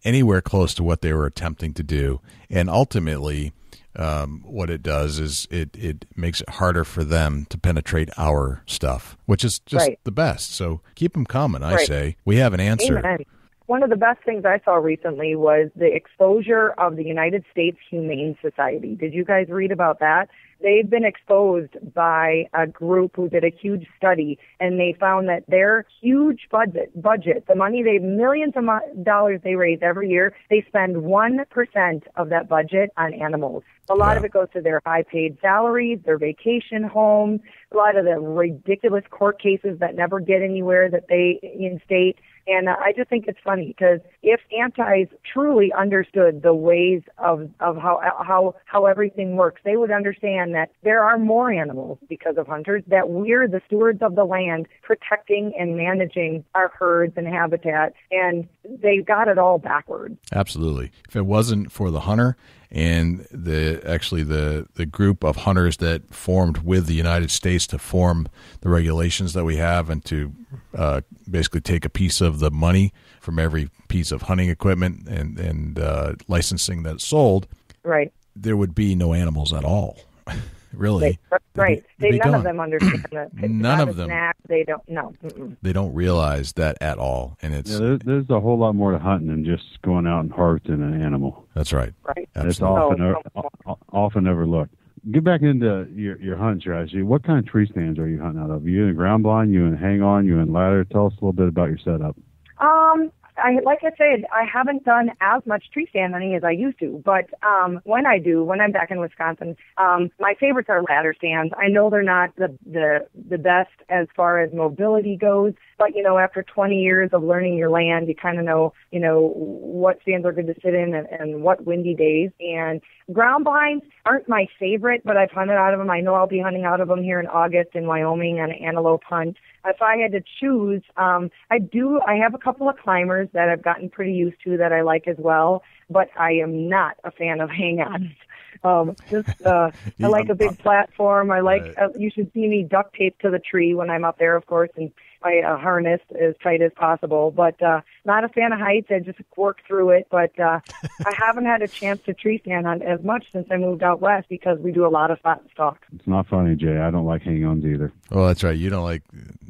anywhere close to what they were attempting to do, and ultimately um, what it does is it, it makes it harder for them to penetrate our stuff, which is just right. the best. So keep them coming, I right. say. We have an answer. Amen. One of the best things I saw recently was the exposure of the United States Humane Society. Did you guys read about that? they've been exposed by a group who did a huge study and they found that their huge budget budget the money they millions of dollars they raise every year they spend 1% of that budget on animals a lot yeah. of it goes to their high paid salaries their vacation homes a lot of the ridiculous court cases that never get anywhere that they in state and uh, I just think it's funny because if antis truly understood the ways of, of how, how, how everything works, they would understand that there are more animals because of hunters, that we're the stewards of the land protecting and managing our herds and habitat. And they got it all backwards. Absolutely. If it wasn't for the hunter, and the actually the the group of hunters that formed with the United States to form the regulations that we have and to uh, basically take a piece of the money from every piece of hunting equipment and and uh, licensing that's sold. Right. There would be no animals at all. really. They, right. They, none gone. of them understand that. none of them. Snack, they don't. No. Mm-mm. They don't realize that at all, and it's yeah, there's, there's, a whole lot more to hunting than just going out and harvesting an animal. That's right. Right. Absolutely. It's often oh, often overlooked. Get back into your your hunt strategy. What kind of tree stands are you hunting out of? Are you in a ground blind? You in hang on? You in ladder? Tell us a little bit about your setup. Um, I like I said, I haven't done as much tree stand hunting as I used to, but um when I do, when I'm back in Wisconsin, um my favorites are ladder stands. I know they're not the the the best as far as mobility goes, but you know, after 20 years of learning your land, you kind of know, you know, what stands are good to sit in and, and what windy days. And ground blinds aren't my favorite, but I've hunted out of them. I know I'll be hunting out of them here in August in Wyoming on an antelope hunt. If I had to choose, um, I do. I have a couple of climbers that I've gotten pretty used to that I like as well, but I am not a fan of hang-ons. Um, just uh, I like a big platform. I like. Uh, you should see me duct tape to the tree when I'm up there, of course, and my uh, harness as tight as possible. But uh, not a fan of heights. I just work through it. But uh, I haven't had a chance to tree stand hunt as much since I moved out west because we do a lot of spot and stalk. It's not funny, Jay. I don't like hang-ons either. Oh, that's right. You don't like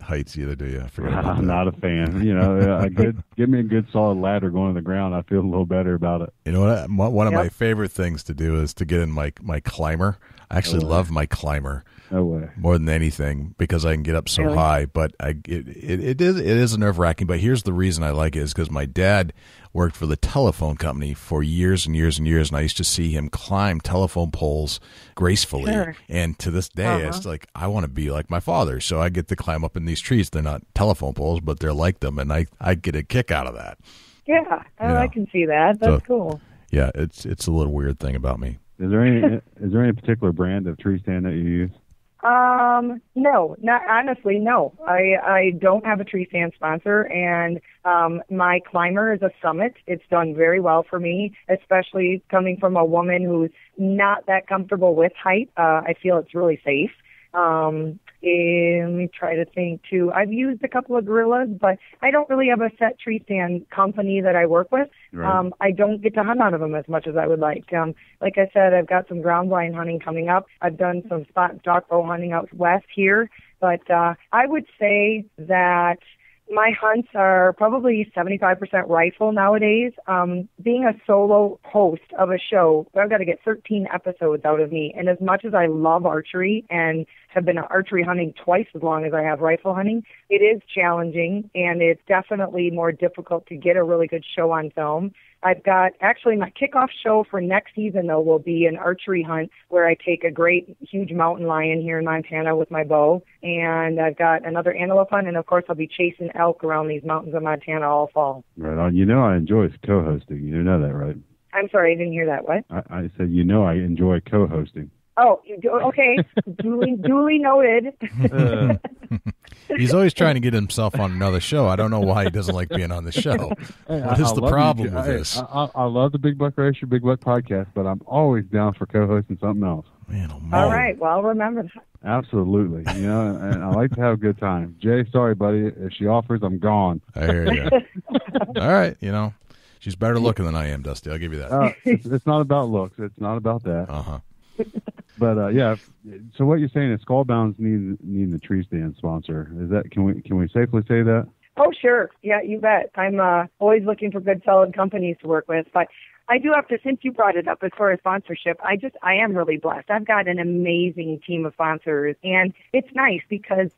heights either, do you? I forget about I'm not a fan. You know, a good give me a good solid ladder going to the ground. I feel a little better about it. You know what? I- One one of Yep. my favorite things to do is to get in my my climber. I actually Oh, love my climber No way. more than anything because I can get up so Really? high. But I it, it, it is it is nerve wracking. But here's the reason I like it is because my dad worked for the telephone company for years and years and years, and I used to see him climb telephone poles gracefully. Sure. And to this day, Uh-huh. it's like I want to be like my father. So I get to climb up in these trees. They're not telephone poles, but they're like them, and I I get a kick out of that. Yeah, I, Yeah. I can see that. That's So- cool. Yeah, it's it's a little weird thing about me. Is there any is there any particular brand of tree stand that you use? Um, no, not honestly, no. I I don't have a tree stand sponsor, and um, my climber is a Summit. It's done very well for me, especially coming from a woman who's not that comfortable with height. Uh, I feel it's really safe. Um, and let me try to think too. I've used a couple of gorillas, but I don't really have a set tree stand company that I work with. Right. Um, I don't get to hunt out of them as much as I would like. Um, like I said, I've got some ground blind hunting coming up. I've done some spot and stock bow hunting out west here, but uh, I would say that my hunts are probably 75% rifle nowadays. Um, being a solo host of a show, I've got to get 13 episodes out of me. And as much as I love archery and have been archery hunting twice as long as I have rifle hunting, it is challenging and it's definitely more difficult to get a really good show on film. I've got actually my kickoff show for next season though will be an archery hunt where I take a great huge mountain lion here in Montana with my bow and I've got another antelope hunt and of course I'll be chasing elk around these mountains of Montana all fall. Right on. You know I enjoy co-hosting. You know that, right? I'm sorry, I didn't hear that. What? I, I said you know I enjoy co-hosting. Oh, you do, okay. duly, duly noted. He's always trying to get himself on another show. I don't know why he doesn't like being on the show. What is the problem with this? I, I, I love the Big Buck Racer, Big Buck podcast, but I'm always down for co-hosting something else. Man, oh, All man. right. Well, remember that. Absolutely, you know, and I like to have a good time. Jay, sorry, buddy. If she offers, I'm gone. I hear you. All right, you know, she's better looking than I am, Dusty. I'll give you that. Uh, it's, it's not about looks. It's not about that. Uh huh. But uh, yeah. So what you're saying is Skullbounds need need the tree stand sponsor. Is that can we can we safely say that? Oh, sure. Yeah, you bet. I'm uh, always looking for good, solid companies to work with. But I do have to, since you brought it up as far as sponsorship, I just, I am really blessed. I've got an amazing team of sponsors. And it's nice because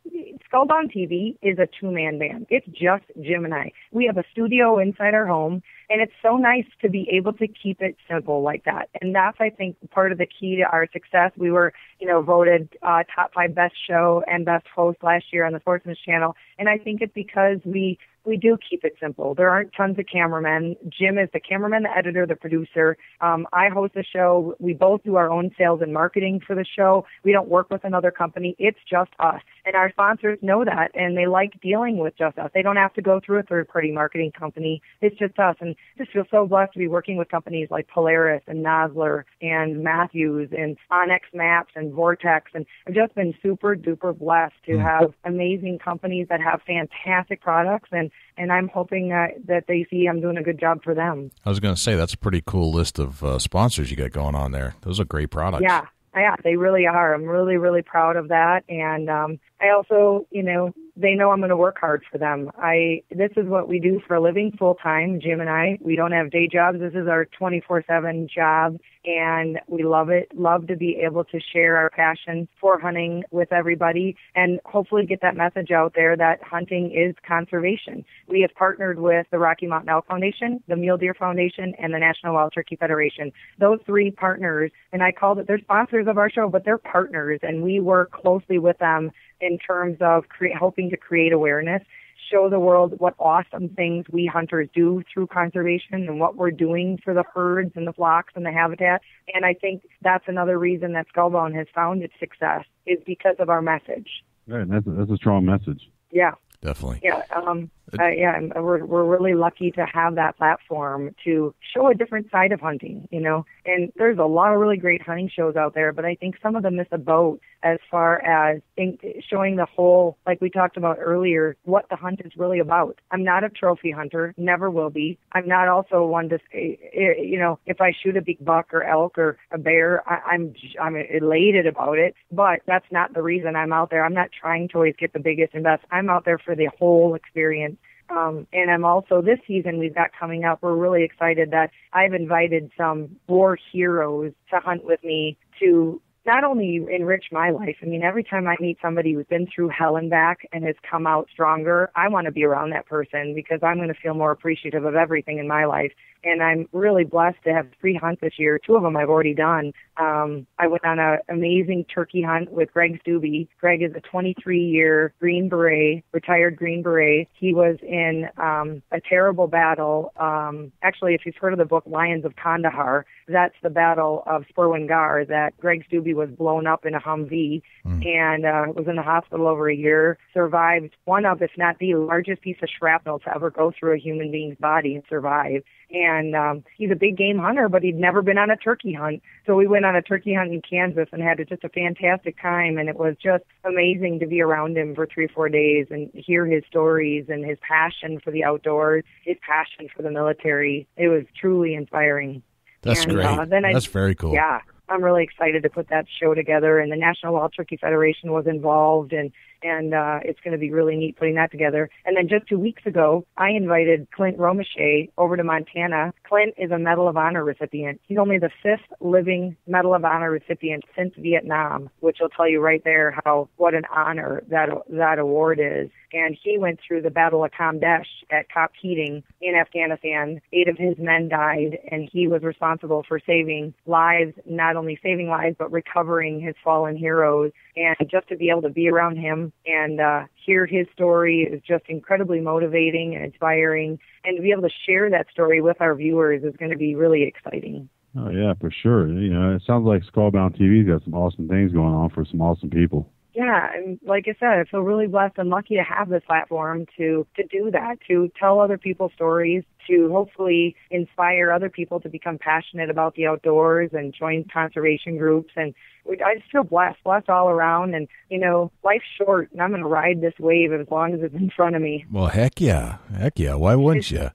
Skullbound TV is a two man band. It's just Jim and I. We have a studio inside our home. And it's so nice to be able to keep it simple like that. And that's, I think, part of the key to our success. We were, you know, voted uh, top five best show and best host last year on the Sportsman's Channel. And I think it's because we we do keep it simple. There aren't tons of cameramen. Jim is the cameraman, the editor, the producer. Um, I host the show. We both do our own sales and marketing for the show. We don't work with another company. It's just us. And our sponsors know that and they like dealing with just us. They don't have to go through a third party marketing company. It's just us. And just feel so blessed to be working with companies like Polaris and Nosler and Mathews and onX Maps and Vortex. And I've just been super duper blessed to have amazing companies that have fantastic products and and I'm hoping that that they see I'm doing a good job for them. I was going to say that's a pretty cool list of uh, sponsors you got going on there. Those are great products. Yeah, yeah, they really are. I'm really really proud of that, and um, I also, you know, they know I'm going to work hard for them. I this is what we do for a living full time, Jim and I. We don't have day jobs. This is our 24/7 job and we love it. Love to be able to share our passion for hunting with everybody and hopefully get that message out there that hunting is conservation. We have partnered with the Rocky Mountain Elk Foundation, the Mule Deer Foundation, and the National Wild Turkey Federation. Those three partners, and I call it, they're sponsors of our show, but they're partners, and we work closely with them in terms of cre- helping to create awareness, show the world what awesome things we hunters do through conservation and what we're doing for the herds and the flocks and the habitat. And I think that's another reason that Skullbound has found its success is because of our message. Right, that's a, that's a strong message. Yeah. Definitely. Yeah. Um, uh, yeah, we're we're really lucky to have that platform to show a different side of hunting, you know. And there's a lot of really great hunting shows out there, but I think some of them miss a boat as far as think, showing the whole, like we talked about earlier, what the hunt is really about. I'm not a trophy hunter, never will be. I'm not also one to eh, you know, if I shoot a big buck or elk or a bear, I, I'm I'm elated about it, but that's not the reason I'm out there. I'm not trying to always get the biggest and best. I'm out there for the whole experience um, and I'm also this season we've got coming up. We're really excited that I've invited some war heroes to hunt with me to not only enrich my life. I mean, every time I meet somebody who's been through hell and back and has come out stronger, I want to be around that person because I'm going to feel more appreciative of everything in my life and I'm really blessed to have three hunts this year. Two of them I've already done. Um, I went on an amazing turkey hunt with Greg Stube. Greg is a 23 year Green Beret, retired Green Beret. He was in um, a terrible battle. Um, actually, if you've heard of the book Lions of Kandahar, that's the battle of Sperwan Ghar that Greg Stube was blown up in a Humvee mm. and uh, was in the hospital over a year. Survived one of, if not the largest piece of shrapnel to ever go through a human being's body and survive and um, he's a big game hunter, but he'd never been on a turkey hunt. So we went on a turkey hunt in Kansas and had just a fantastic time, and it was just amazing to be around him for three, or four days and hear his stories and his passion for the outdoors, his passion for the military. It was truly inspiring. That's and, great. Uh, then I, That's very cool. Yeah, I'm really excited to put that show together, and the National Wild Turkey Federation was involved, and and uh, it's going to be really neat putting that together. And then just two weeks ago, I invited Clint Romesha over to Montana. Clint is a Medal of Honor recipient. He's only the fifth living Medal of Honor recipient since Vietnam, which will tell you right there how what an honor that that award is. And he went through the Battle of Kamdesh at COP Keating in Afghanistan. Eight of his men died, and he was responsible for saving lives, not only saving lives, but recovering his fallen heroes. And just to be able to be around him and uh, hear his story is just incredibly motivating and inspiring. And to be able to share that story with our viewers is going to be really exciting. Oh yeah, for sure. You know, it sounds like Skullbound TV's got some awesome things going on for some awesome people yeah, and like I said, I feel really blessed and lucky to have this platform to to do that, to tell other people's stories, to hopefully inspire other people to become passionate about the outdoors and join conservation groups. And I just feel blessed, blessed all around. And you know, life's short, and I'm going to ride this wave as long as it's in front of me. Well, heck yeah, heck yeah. Why wouldn't you?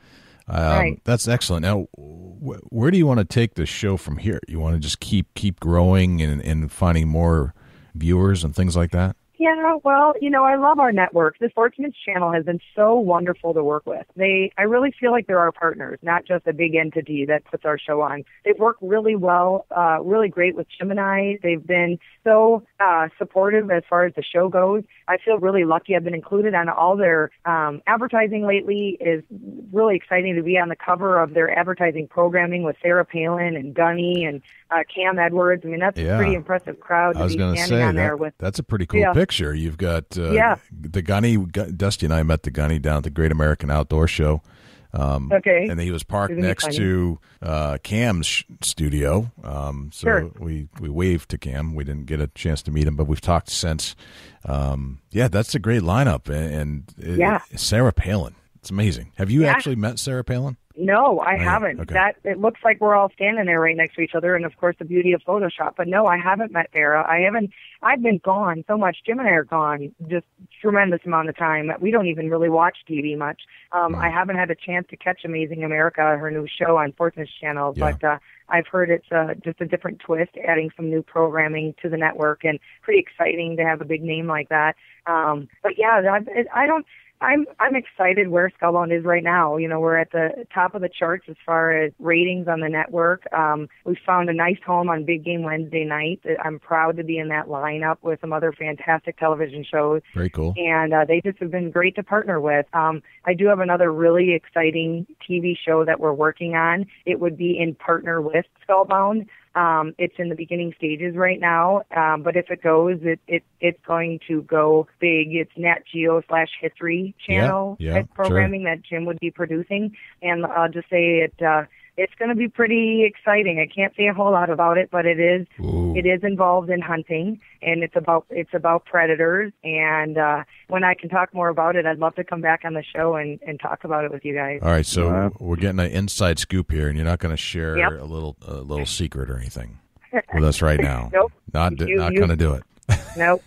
Um, right. That's excellent. Now, wh- where do you want to take the show from here? You want to just keep keep growing and, and finding more viewers and things like that? Yeah, well, you know, I love our network. The Sportsman's Channel has been so wonderful to work with. They, I really feel like they're our partners, not just a big entity that puts our show on. They've worked really well, uh, really great with Jim and I. They've been so uh, supportive as far as the show goes. I feel really lucky. I've been included on all their um, advertising lately. Is really exciting to be on the cover of their advertising programming with Sarah Palin and Gunny and uh, Cam Edwards. I mean, that's yeah. a pretty impressive crowd I to be standing say, on that, there with. That's a pretty cool yeah. picture. You've got uh, yeah. the Gunny. Dusty and I met the Gunny down at the Great American Outdoor Show. Um, okay. And he was parked Isn't next to uh, Cam's sh- studio. Um, so sure. we, we waved to Cam. We didn't get a chance to meet him, but we've talked since. Um, yeah, that's a great lineup. And, and yeah. Sarah Palin. It's amazing. Have you yeah. actually met Sarah Palin? No, I yeah. haven't. Okay. That it looks like we're all standing there right next to each other, and of course the beauty of Photoshop. But no, I haven't met Vera. I haven't. I've been gone so much. Jim and I are gone just tremendous amount of time that we don't even really watch TV much. Um, I haven't had a chance to catch Amazing America, her new show on Sportsman Channel, Yeah. but uh, I've heard it's uh, just a different twist, adding some new programming to the network, and pretty exciting to have a big name like that. Um, but yeah, I, I don't. I'm I'm excited where Skullbound is right now. You know, we're at the top of the charts as far as ratings on the network. Um, we found a nice home on Big Game Wednesday night. I'm proud to be in that lineup with some other fantastic television shows Very cool. and uh, they just have been great to partner with. Um, I do have another really exciting TV show that we're working on. It would be in partner with Skullbound. Um, it's in the beginning stages right now, um, but if it goes, it, it it's going to go big. It's Nat Geo slash History Channel Yeah, yeah, programming that Jim would be producing, and I'll just say it. Uh, it's going to be pretty exciting. I can't say a whole lot about it, but it is Ooh. it is involved in hunting and it's about it's about predators and uh when I can talk more about it I'd love to come back on the show and and talk about it with you guys. All right, so Wow. we're getting an inside scoop here, and you're not going to share Yep. a little a little secret or anything with us right now. Nope. Not You- not going to do it. Nope.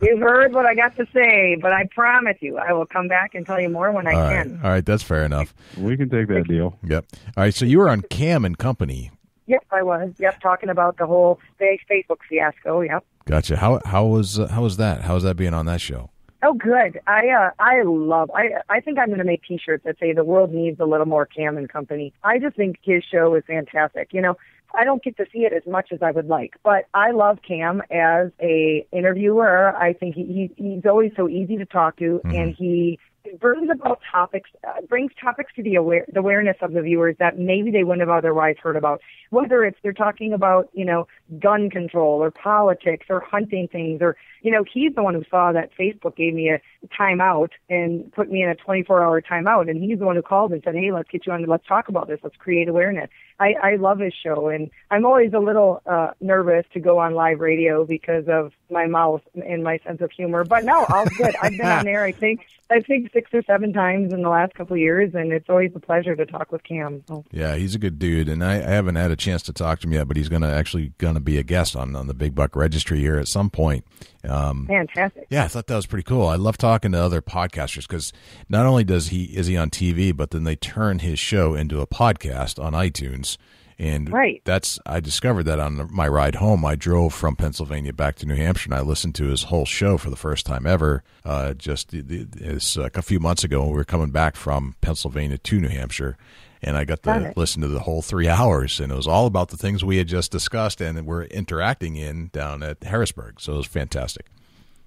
You've heard what I got to say, but I promise you I will come back and tell you more when I All right, can. all right, that's fair enough. We can take that deal. Yep. All right, so you were on Cam and Company. Yep, I was. Yep, talking about the whole Facebook fiasco. Yep. Gotcha. How how was uh, how was that? How was that being on that show? Oh, good. I uh, I love. I I think I'm going to make T-shirts that say the world needs a little more Cam and Company. I just think his show is fantastic. You know, I don't get to see it as much as I would like, but I love Cam as a interviewer. I think he, he he's always so easy to talk to, and he brings about topics, uh, brings topics to the aware the awareness of the viewers that maybe they wouldn't have otherwise heard about. Whether it's they're talking about you know gun control or politics or hunting things, or you know he's the one who saw that Facebook gave me a timeout and put me in a 24 hour timeout, and he's the one who called and said, hey, let's get you on, let's talk about this, let's create awareness. I, I love his show, and I'm always a little uh, nervous to go on live radio because of my mouth and my sense of humor. But no, all good. I've been on there, I think, I think six or seven times in the last couple of years, and it's always a pleasure to talk with Cam. So. Yeah, he's a good dude, and I, I haven't had a chance to talk to him yet, but he's going to actually going to be a guest on on the Big Buck Registry here at some point. Um, Fantastic. yeah, I thought that was pretty cool. I love talking to other podcasters because not only does he is he on TV, but then they turn his show into a podcast on iTunes. And Right. that's I discovered that on my ride home. I drove from Pennsylvania back to New Hampshire, and I listened to his whole show for the first time ever. Uh, just the- the- a few months ago when we were coming back from Pennsylvania to New Hampshire, and I got Got to it. listen to the whole three hours, and it was all about the things we had just discussed and we're interacting in down at Harrisburg. So it was fantastic.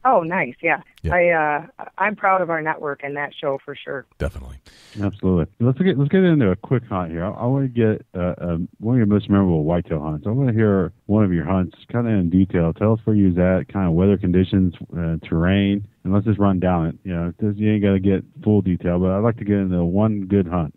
Oh, nice. Yeah. Yeah. I uh, I'm proud of our network and that show for sure. Definitely. Absolutely. Let's get let's get into a quick hunt here. I, I want to get uh, um, one of your most memorable whitetail hunts. I want to hear one of your hunts, kind of in detail. Tell us where you was at, kind of weather conditions, uh, terrain, and let's just run down it. You know, 'cause you ain't got to get full detail, but I'd like to get into one good hunt.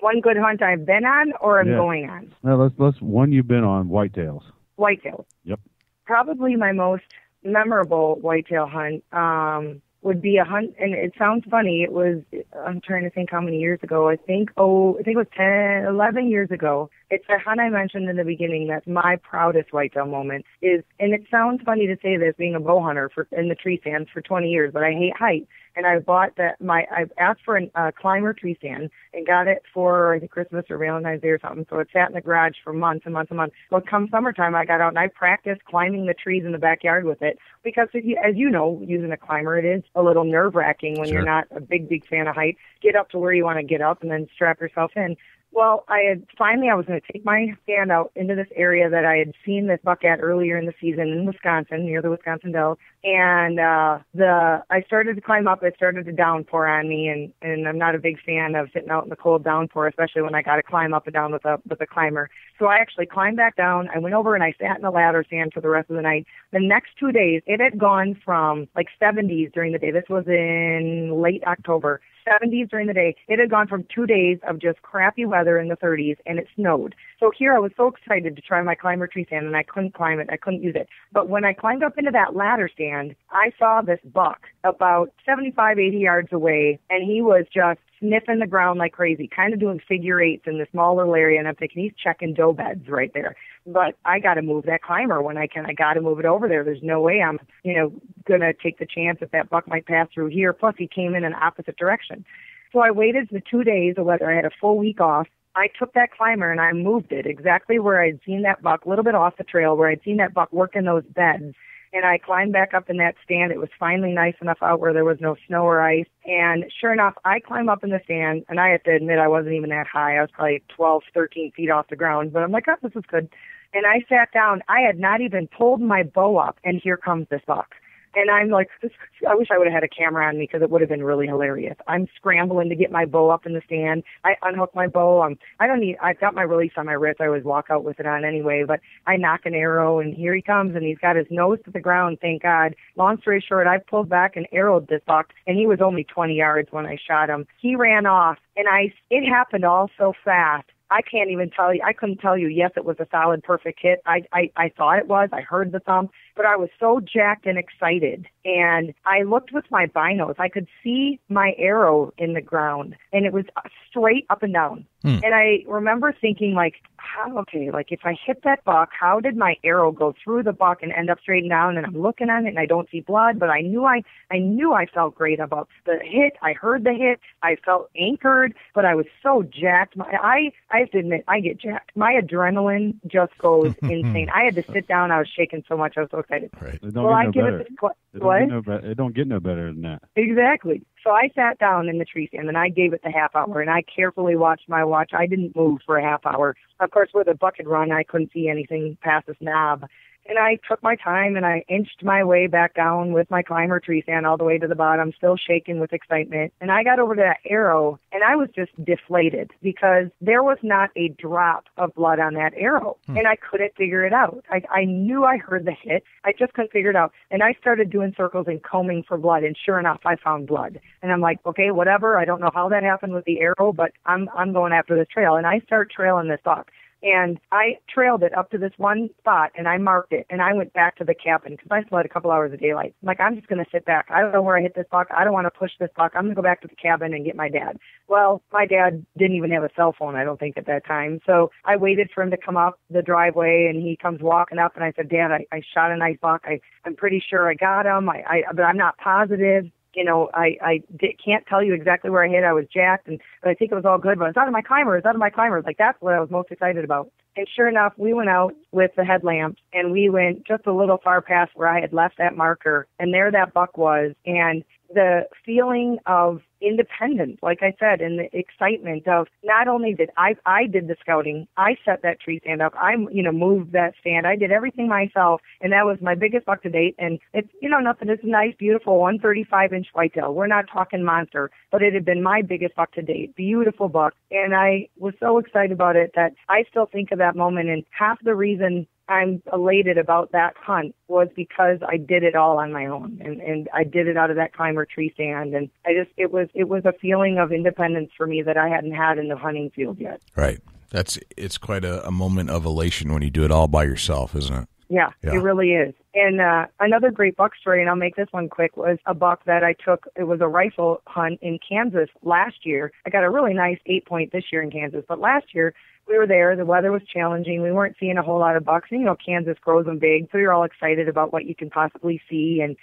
One good hunt I've been on or I'm Yeah. going on. Now let's let's one you've been on whitetails. Whitetail. Yep. Probably my most memorable whitetail hunt um, would be a hunt, and it sounds funny. It was I'm trying to think how many years ago. I think oh, I think it was 10, 11 years ago. It's a hunt I mentioned in the beginning. That's my proudest whitetail moment. Is and it sounds funny to say this, being a bow hunter for in the tree stands for 20 years, but I hate height. And I bought that my I asked for a uh, climber tree stand and got it for I think Christmas or Valentine's Day or something. So it sat in the garage for months and months and months. Well, come summertime, I got out and I practiced climbing the trees in the backyard with it because, if you, as you know, using a climber, it is a little nerve wracking when Sure. you're not a big big fan of height. Get up to where you want to get up and then strap yourself in. Well, I had finally I was going to take my stand out into this area that I had seen this buck at earlier in the season in Wisconsin, near the Wisconsin Dells, and uh the I started to climb up. It started to downpour on me, and and I'm not a big fan of sitting out in the cold downpour, especially when I got to climb up and down with a with a climber. So I actually climbed back down. I went over and I sat in the ladder stand for the rest of the night. The next two days, it had gone from like 70s during the day. This was in late October. 70s during the day. It had gone from two days of just crappy weather in the 30s, and it snowed. So here I was so excited to try my climber tree stand, and I couldn't climb it. I couldn't use it. But when I climbed up into that ladder stand, I saw this buck about 75, 80 yards away, and he was just sniffing the ground like crazy, kind of doing figure eights in the small little area. And I'm thinking he's checking doe beds right there. But I got to move that climber when I can. I got to move it over there. There's no way I'm, you know, gonna take the chance that that buck might pass through here. Plus, he came in an opposite direction. So I waited the two days or whether I had a full week off. I took that climber and I moved it exactly where I'd seen that buck, a little bit off the trail, where I'd seen that buck working those beds and I climbed back up in that stand. It was finally nice enough out where there was no snow or ice. And sure enough, I climb up in the stand, and I have to admit I wasn't even that high. I was probably 12, 13 feet off the ground, but I'm like, oh, this is good. And I sat down. I had not even pulled my bow up, and here comes this buck. And I'm like, this, I wish I would have had a camera on me because it would have been really hilarious. I'm scrambling to get my bow up in the stand. I unhook my bow. I'm, I don't need, I've got my release on my wrist. I always walk out with it on anyway, but I knock an arrow and here he comes and he's got his nose to the ground. Thank God. Long story short, I pulled back and arrowed this buck and he was only 20 yards when I shot him. He ran off and I, it happened all so fast. I can't even tell you. I couldn't tell you. Yes, it was a solid, perfect hit. I, I, I thought it was. I heard the thump, but I was so jacked and excited. And I looked with my binos. I could see my arrow in the ground, and it was straight up and down. Hmm. And I remember thinking, like, how, okay, like if I hit that buck, how did my arrow go through the buck and end up straight and down? And I'm looking at it and I don't see blood, but I knew I, I knew I felt great about the hit. I heard the hit. I felt anchored, but I was so jacked. My, I, I have to admit, I get jacked. My adrenaline just goes insane. I had to sit down. I was shaking so much. I was so excited. Right. It don't well, get no I give better. it, what? It don't, no be- it don't get no better than that. Exactly. So I sat down in the tree stand and I gave it the half hour and I carefully watched my watch. I didn't move for a half hour. Of course, with a bucket run, I couldn't see anything past this knob. And I took my time and I inched my way back down with my climber tree stand all the way to the bottom, still shaking with excitement. And I got over to that arrow and I was just deflated because there was not a drop of blood on that arrow. Hmm. And I couldn't figure it out. I, I knew I heard the hit. I just couldn't figure it out. And I started doing circles and combing for blood. And sure enough, I found blood. And I'm like, okay, whatever. I don't know how that happened with the arrow, but I'm, I'm going after this trail. And I start trailing this buck. And I trailed it up to this one spot and I marked it and I went back to the cabin because I still had a couple hours of daylight. I'm like, I'm just going to sit back. I don't know where I hit this buck. I don't want to push this buck. I'm going to go back to the cabin and get my dad. Well, my dad didn't even have a cell phone, I don't think, at that time. So I waited for him to come up the driveway and he comes walking up and I said, Dad, I, I shot a nice buck. I, I'm pretty sure I got him. I, I, but I'm not positive you know, I I di- can't tell you exactly where I hit. I was jacked, and but I think it was all good. But it's out of my climber. It's out of my climber. Like that's what I was most excited about. And sure enough, we went out with the headlamps, and we went just a little far past where I had left that marker, and there that buck was. And the feeling of independence, like I said, and the excitement of not only did I I did the scouting, I set that tree stand up, I you know moved that stand, I did everything myself, and that was my biggest buck to date. And it's you know nothing, it's a nice, beautiful 135 inch whitetail. We're not talking monster, but it had been my biggest buck to date, beautiful buck, and I was so excited about it that I still think of that moment. And half the reason I'm elated about that hunt was because I did it all on my own and, and I did it out of that climber tree stand and I just it was it was a feeling of independence for me that I hadn't had in the hunting field yet. Right. That's it's quite a, a moment of elation when you do it all by yourself, isn't it? Yeah, yeah. it really is. And uh, another great buck story, and I'll make this one quick, was a buck that I took. It was a rifle hunt in Kansas last year. I got a really nice eight point this year in Kansas, but last year we were there. The weather was challenging. We weren't seeing a whole lot of bucks. And, you know, Kansas grows them big, so you're all excited about what you can possibly see. And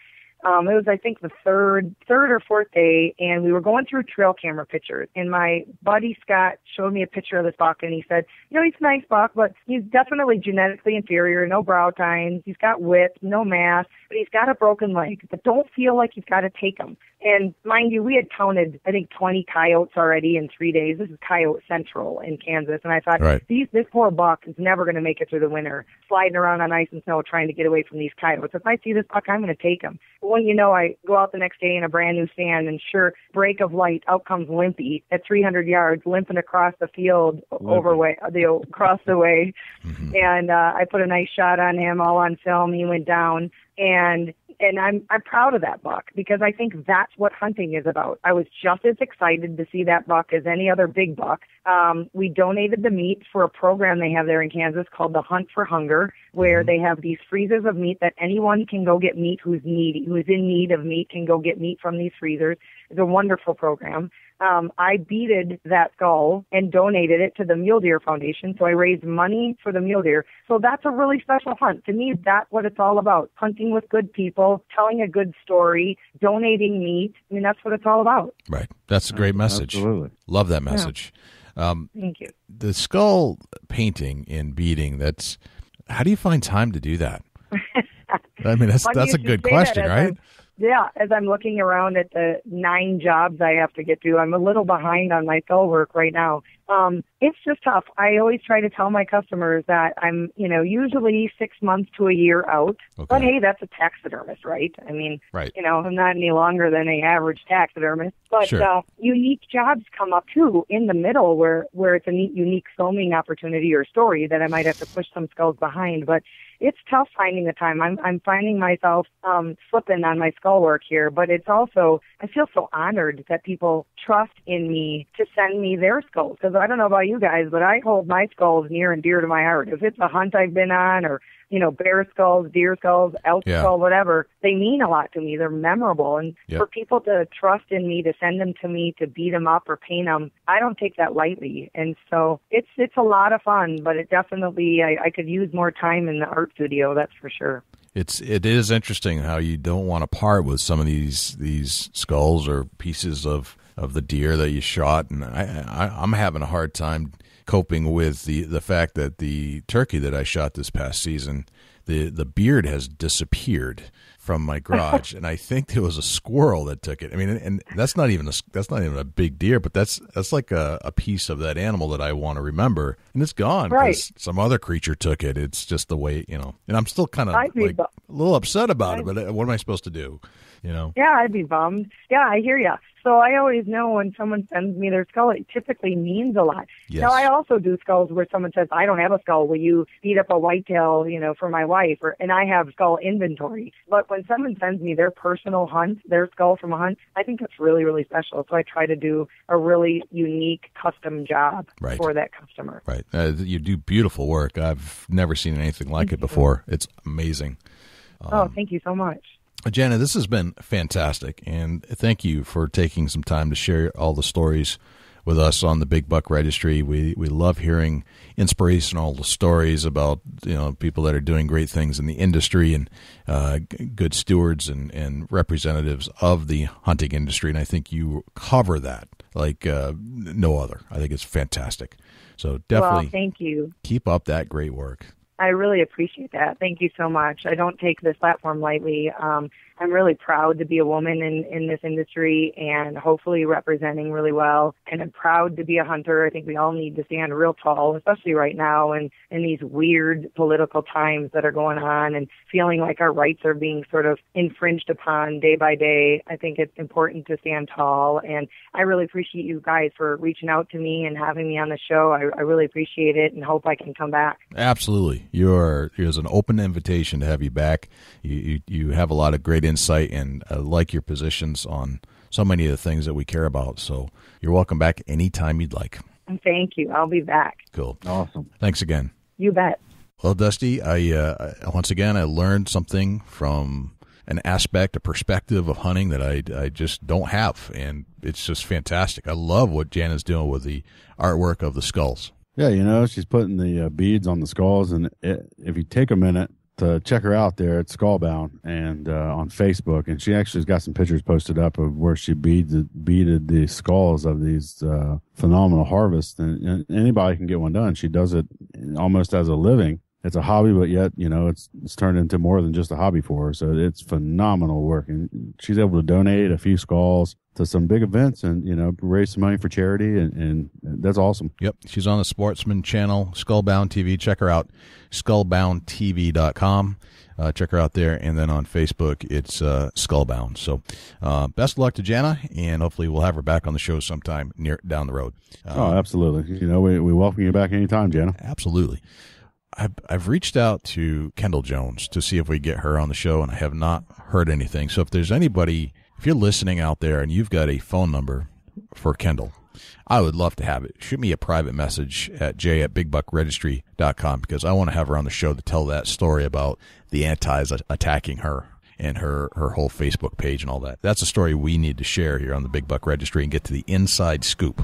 um, it was, I think, the third, third or fourth day, and we were going through trail camera pictures. And my buddy Scott showed me a picture of this buck, and he said, "You know, he's a nice buck, but he's definitely genetically inferior. No brow tines. He's got width, no mass, but he's got a broken leg. But don't feel like you've got to take him." And mind you, we had counted, I think, 20 coyotes already in three days. This is Coyote Central in Kansas. And I thought, right. these, this poor buck is never going to make it through the winter, sliding around on ice and snow trying to get away from these coyotes. If I see this buck, I'm going to take him. When you know, I go out the next day in a brand new stand, and sure, break of light, out comes Limpy at 300 yards, limping across the field, Limpy. over way, the across the way. Mm-hmm. And uh, I put a nice shot on him, all on film. He went down. And and I'm I'm proud of that buck because I think that's what hunting is about. I was just as excited to see that buck as any other big buck. Um, we donated the meat for a program they have there in Kansas called the Hunt for Hunger, where mm-hmm. they have these freezers of meat that anyone can go get meat who's needy, who's in need of meat can go get meat from these freezers. It's a wonderful program um, I beaded that skull and donated it to the Mule Deer Foundation. So I raised money for the mule deer. So that's a really special hunt. To me, that's what it's all about. Hunting with good people, telling a good story, donating meat. I mean, that's what it's all about. Right. That's a great message. Absolutely. Love that message. Yeah. Um, Thank you. The skull painting and beading, that's, how do you find time to do that? I mean, that's, that's a good question, right? Yeah, as I'm looking around at the nine jobs I have to get to, I'm a little behind on my skull work right now. Um, it's just tough. I always try to tell my customers that I'm, you know, usually six months to a year out. Okay. But hey, that's a taxidermist, right? I mean, right. you know, I'm not any longer than a average taxidermist. But sure. uh, unique jobs come up too in the middle where where it's a neat, unique filming opportunity or story that I might have to push some skulls behind. But it's tough finding the time. I'm I'm finding myself um, slipping on my skull work here, but it's also I feel so honored that people trust in me to send me their skulls because I don't know about you guys, but I hold my skulls near and dear to my heart. If it's a hunt I've been on or you know, bear skulls, deer skulls, elk yeah. skull, whatever, they mean a lot to me. They're memorable. And yep. for people to trust in me, to send them to me, to beat them up or paint them, I don't take that lightly. And so it's, it's a lot of fun, but it definitely, I, I could use more time in the art studio. That's for sure it's it is interesting how you don't want to part with some of these these skulls or pieces of of the deer that you shot, and I, I I'm having a hard time coping with the the fact that the turkey that I shot this past season, the the beard has disappeared from my garage, and I think there was a squirrel that took it. I mean, and that's not even a that's not even a big deer, but that's that's like a, a piece of that animal that I want to remember, and it's gone because right. some other creature took it. It's just the way you know, and I'm still kind of like a little upset about it. But uh, what am I supposed to do? You know? Yeah, I'd be bummed. Yeah, I hear you. So I always know when someone sends me their skull, it typically means a lot. Yes. Now I also do skulls where someone says, "I don't have a skull. Will you beat up a whitetail, you know, for my wife?" Or and I have skull inventory. But when someone sends me their personal hunt, their skull from a hunt, I think that's really really special. So I try to do a really unique custom job right. for that customer. Right. Uh, you do beautiful work. I've never seen anything like it before. It's amazing. Um, oh, thank you so much. Jana, this has been fantastic, and thank you for taking some time to share all the stories with us on the Big Buck Registry. We we love hearing inspirational stories about you know people that are doing great things in the industry and uh, good stewards and, and representatives of the hunting industry. And I think you cover that like uh, no other. I think it's fantastic. So definitely, well, thank you. Keep up that great work. I really appreciate that. Thank you so much. I don't take this platform lightly. Um, I'm really proud to be a woman in, in this industry and hopefully representing really well. And I'm proud to be a hunter. I think we all need to stand real tall, especially right now and in these weird political times that are going on and feeling like our rights are being sort of infringed upon day by day. I think it's important to stand tall. And I really appreciate you guys for reaching out to me and having me on the show. I, I really appreciate it and hope I can come back. Absolutely. You're, here's an open invitation to have you back. You, you, you have a lot of great insight and uh, like your positions on so many of the things that we care about. So you're welcome back anytime you'd like. Thank you. I'll be back. Cool. Awesome. Thanks again. You bet. Well, Dusty, I uh, once again I learned something from an aspect, a perspective of hunting that I, I just don't have, and it's just fantastic. I love what Jana's doing with the artwork of the skulls. Yeah, you know, she's putting the uh, beads on the skulls, and it, if you take a minute to check her out there at Skullbound and uh, on Facebook, and she actually's got some pictures posted up of where she beaded beaded the skulls of these uh, phenomenal harvests, and, and, anybody can get one done. She does it almost as a living. It's a hobby, but yet you know it's it's turned into more than just a hobby for her. So it's phenomenal work, and she's able to donate a few skulls to some big events and you know raise some money for charity and, and that's awesome. Yep. She's on the sportsman channel skullbound tv check her out skullboundtv.com uh, check her out there. And then on facebook it's uh, skullbound. So uh, best of luck to jana and hopefully we'll have her back on the show sometime near down the road. Oh absolutely. You know we, we welcome you back anytime jana. Absolutely. I've, I've reached out to Kendall Jones to see if we get her on the show, and I have not heard anything. So if there's anybody, if you're listening out there and you've got a phone number for Kendall, I would love to have it. Shoot me a private message at j at bigbuckregistry.com because I want to have her on the show to tell that story about the antis attacking her and her, her whole Facebook page and all that. That's a story we need to share here on the Big Buck Registry and get to the inside scoop.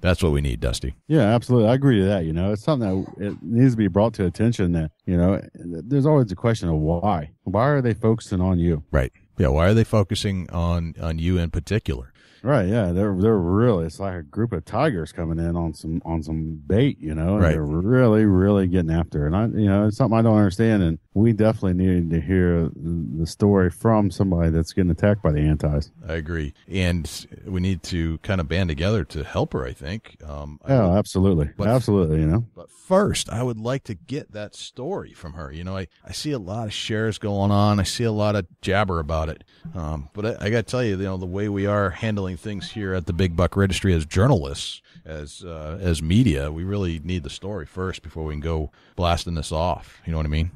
That's what we need, Dusty. Yeah, absolutely. I agree to that. You know, it's something that it needs to be brought to attention that, you know, there's always a question of why. Why are they focusing on you? Right. Yeah. Why are they focusing on, on you in particular? Right, yeah, they're they're really it's like a group of tigers coming in on some on some bait, you know, and right. they're really really getting after. It. And I, you know, it's something I don't understand, and we definitely need to hear the story from somebody that's getting attacked by the antis. I agree, and we need to kind of band together to help her. I think. Um, yeah, would, absolutely, but, absolutely. You know, but first, I would like to get that story from her. You know, I I see a lot of shares going on. I see a lot of jabber about it, um, but I, I got to tell you, you know, the way we are handling handling things here at the Big Buck Registry as journalists, as uh, as media, we really need the story first before we can go blasting this off. You know what I mean?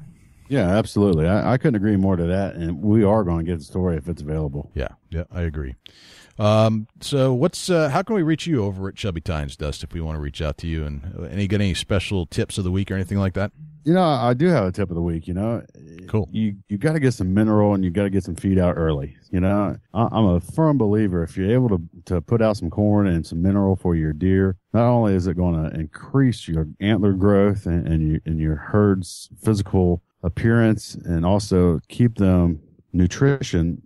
Yeah, absolutely. I, I couldn't agree more to that. And we are going to get the story if it's available. Yeah, yeah, I agree. Um, so what's uh, how can we reach you over at Chubby Tines Dust, if we want to reach out to you and any get any special tips of the week or anything like that? You know, I do have a tip of the week. You know, cool. You you got to get some mineral and you got to get some feed out early. You know, I, am a firm believer if you're able to to put out some corn and some mineral for your deer, not only is it going to increase your antler growth and and, you, and your herd's physical appearance, and also keep them nutrition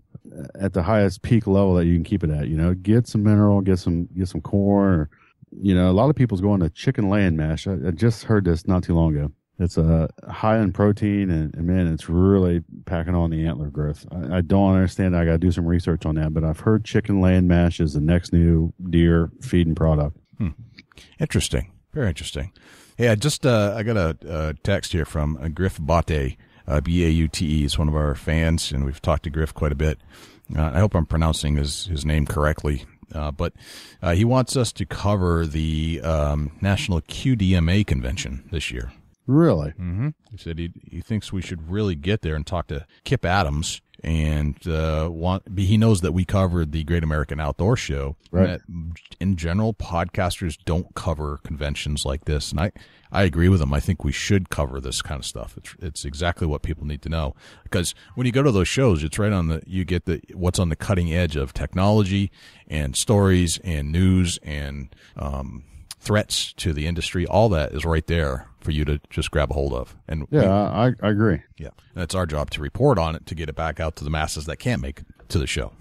at the highest peak level that you can keep it at. You know, get some mineral, get some get some corn. Or, you know, a lot of people's going to chicken laying mash. I, I just heard this not too long ago. It's a uh, high in protein, and, and, man, it's really packing on the antler growth. I, I don't understand. I got to do some research on that, but I've heard chicken laying mash is the next new deer feeding product. Hmm. Interesting, very interesting. Hey, I just uh, I got a, a, text here from uh, Griff Baute, uh, B A U T E. He's one of our fans, and we've talked to Griff quite a bit. Uh, I hope I'm pronouncing his his name correctly. Uh, but uh, he wants us to cover the um, National QDMA convention this year. Really? Mm-hmm. He said he he thinks we should really get there and talk to Kip Adams and uh, want. He knows that we covered the Great American Outdoor Show. Right. in general, podcasters don't cover conventions like this, and I I agree with him. I think we should cover this kind of stuff. It's it's exactly what people need to know because when you go to those shows, it's right on the you get the what's on the cutting edge of technology and stories and news and um, threats to the industry. All that is right there for you to just grab a hold of. And yeah, we, I, I agree. Yeah, and it's our job to report on it to get it back out to the masses that can't make it to the show.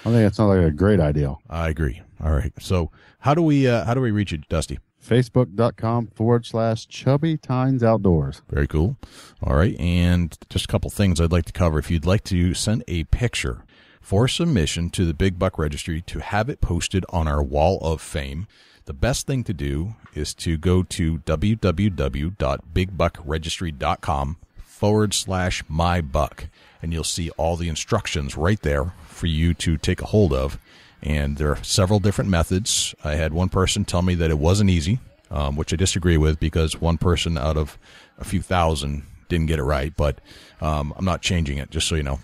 I think that sounds like a great idea. I agree. All right. So how do we uh, how do we reach you, Dusty? Facebook.com forward slash Chubby Tines Outdoors. Very cool. All right. And just a couple things I'd like to cover. If you'd like to send a picture for submission to the Big Buck Registry to have it posted on our Wall of Fame, the best thing to do is to go to www.bigbuckregistry.com forward slash my buck, and you'll see all the instructions right there for you to take a hold of. And there are several different methods. I had one person tell me that it wasn't easy, um, which I disagree with because one person out of a few thousand didn't get it right. But um, I'm not changing it, just so you know.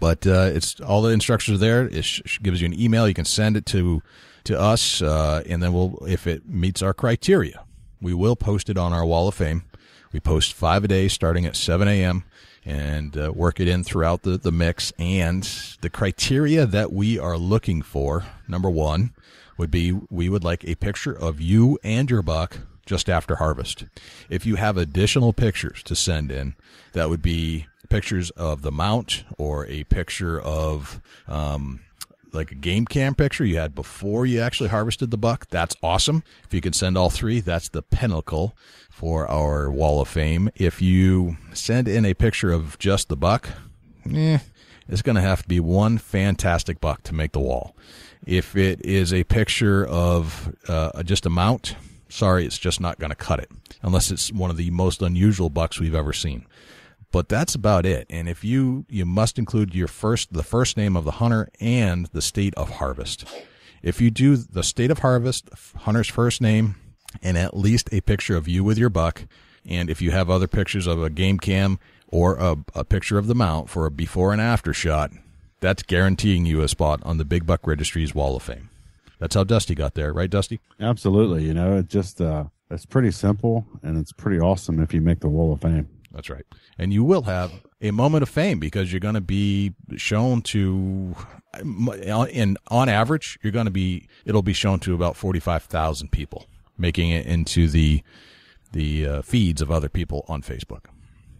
But uh, it's all the instructions are there. It sh- gives you an email. You can send it to to us, uh, and then we'll, if it meets our criteria, we will post it on our wall of fame. We post five a day starting at 7 a.m. and uh, work it in throughout the, the mix. And the criteria that we are looking for, number one, would be we would like a picture of you and your buck just after harvest. If you have additional pictures to send in, that would be pictures of the mount or a picture of um, like a game cam picture you had before you actually harvested the buck, that's awesome. If you can send all three, that's the pinnacle for our wall of fame. If you send in a picture of just the buck, eh, it's going to have to be one fantastic buck to make the wall. If it is a picture of uh, just a mount, sorry, it's just not going to cut it unless it's one of the most unusual bucks we've ever seen but that's about it. And if you you must include your first the first name of the hunter and the state of harvest. If you do the state of harvest, hunter's first name, and at least a picture of you with your buck, And if you have other pictures of a game cam or a, a picture of the mount for a before and after shot, that's guaranteeing you a spot on the Big Buck Registry's Wall of Fame. That's how Dusty got there, right, Dusty? Absolutely. You know, it just uh, it's pretty simple and it's pretty awesome if you make the Wall of Fame. That's right. And you will have a moment of fame because you're going to be shown to, in on average, you're going to be it'll be shown to about forty five thousand people, making it into the the uh, feeds of other people on Facebook.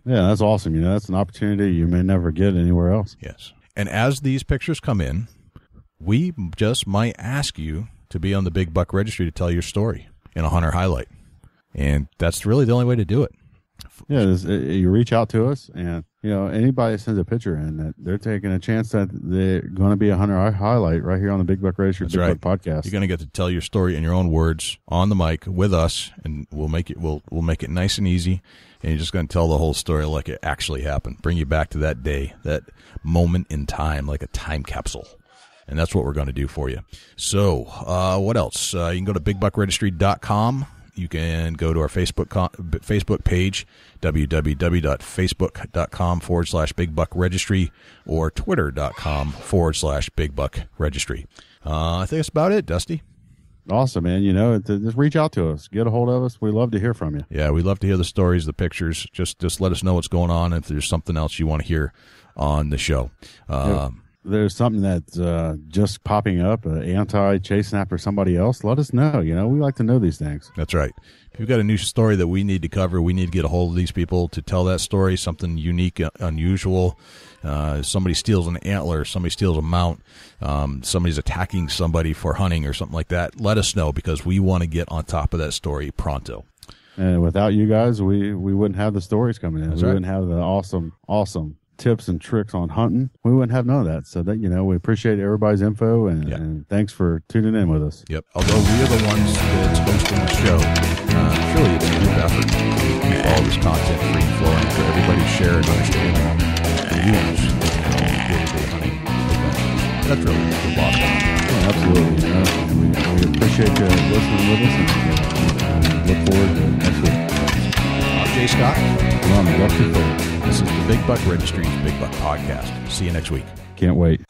Yeah, that's awesome. You know, that's an opportunity you may never get anywhere else. Yes. And as these pictures come in, we just might ask you to be on the Big Buck Registry to tell your story in a hunter highlight. And that's really the only way to do it. Yeah, it, you reach out to us, and you know anybody sends a picture in that they're taking a chance that they're going to be a hunter highlight right here on the Big Buck Registry Big right. Buck podcast. You're going to get to tell your story in your own words on the mic with us, and we'll make it we'll we'll make it nice and easy. And you're just going to tell the whole story like it actually happened. Bring you back to that day, that moment in time, like a time capsule and that's what we're going to do for you. So, uh, what else? Uh, you can go to bigbuckregistry.com. You can go to our Facebook Facebook page, www.facebook.com forward slash Big Buck Registry or twitter.com forward slash Big Buck Registry. Uh, I think that's about it, Dusty. Awesome, man. You know, just reach out to us, get a hold of us. We love to hear from you. Yeah, we love to hear the stories, the pictures. Just just let us know what's going on. If there's something else you want to hear on the show. Um, there's something that's uh, just popping up, an anti chase snapper, somebody else, let us know. You know, we like to know these things. That's right. If you've got a new story that we need to cover, we need to get a hold of these people to tell that story, something unique, uh, unusual. Uh, somebody steals an antler, somebody steals a mount, um, somebody's attacking somebody for hunting or something like that. Let us know because we want to get on top of that story pronto. And without you guys, we, we wouldn't have the stories coming in. That's we right. wouldn't have the awesome, awesome tips and tricks on hunting, we wouldn't have none of that. So that you know, we appreciate everybody's info and, yep. and thanks for tuning in with us. Yep. Although we are the ones that's hosting the show, uh, really it's a group effort to keep all this content free flowing for everybody to share and understand and use day-to-day hunting That's really the bottom line. Yeah, absolutely. You know, we, we, appreciate you listening with us and uh, look forward to next week. I'm Jay Scott. I'm Dusty Fuller. This is the Big Buck Registry's Big Buck Podcast. See you next week. Can't wait.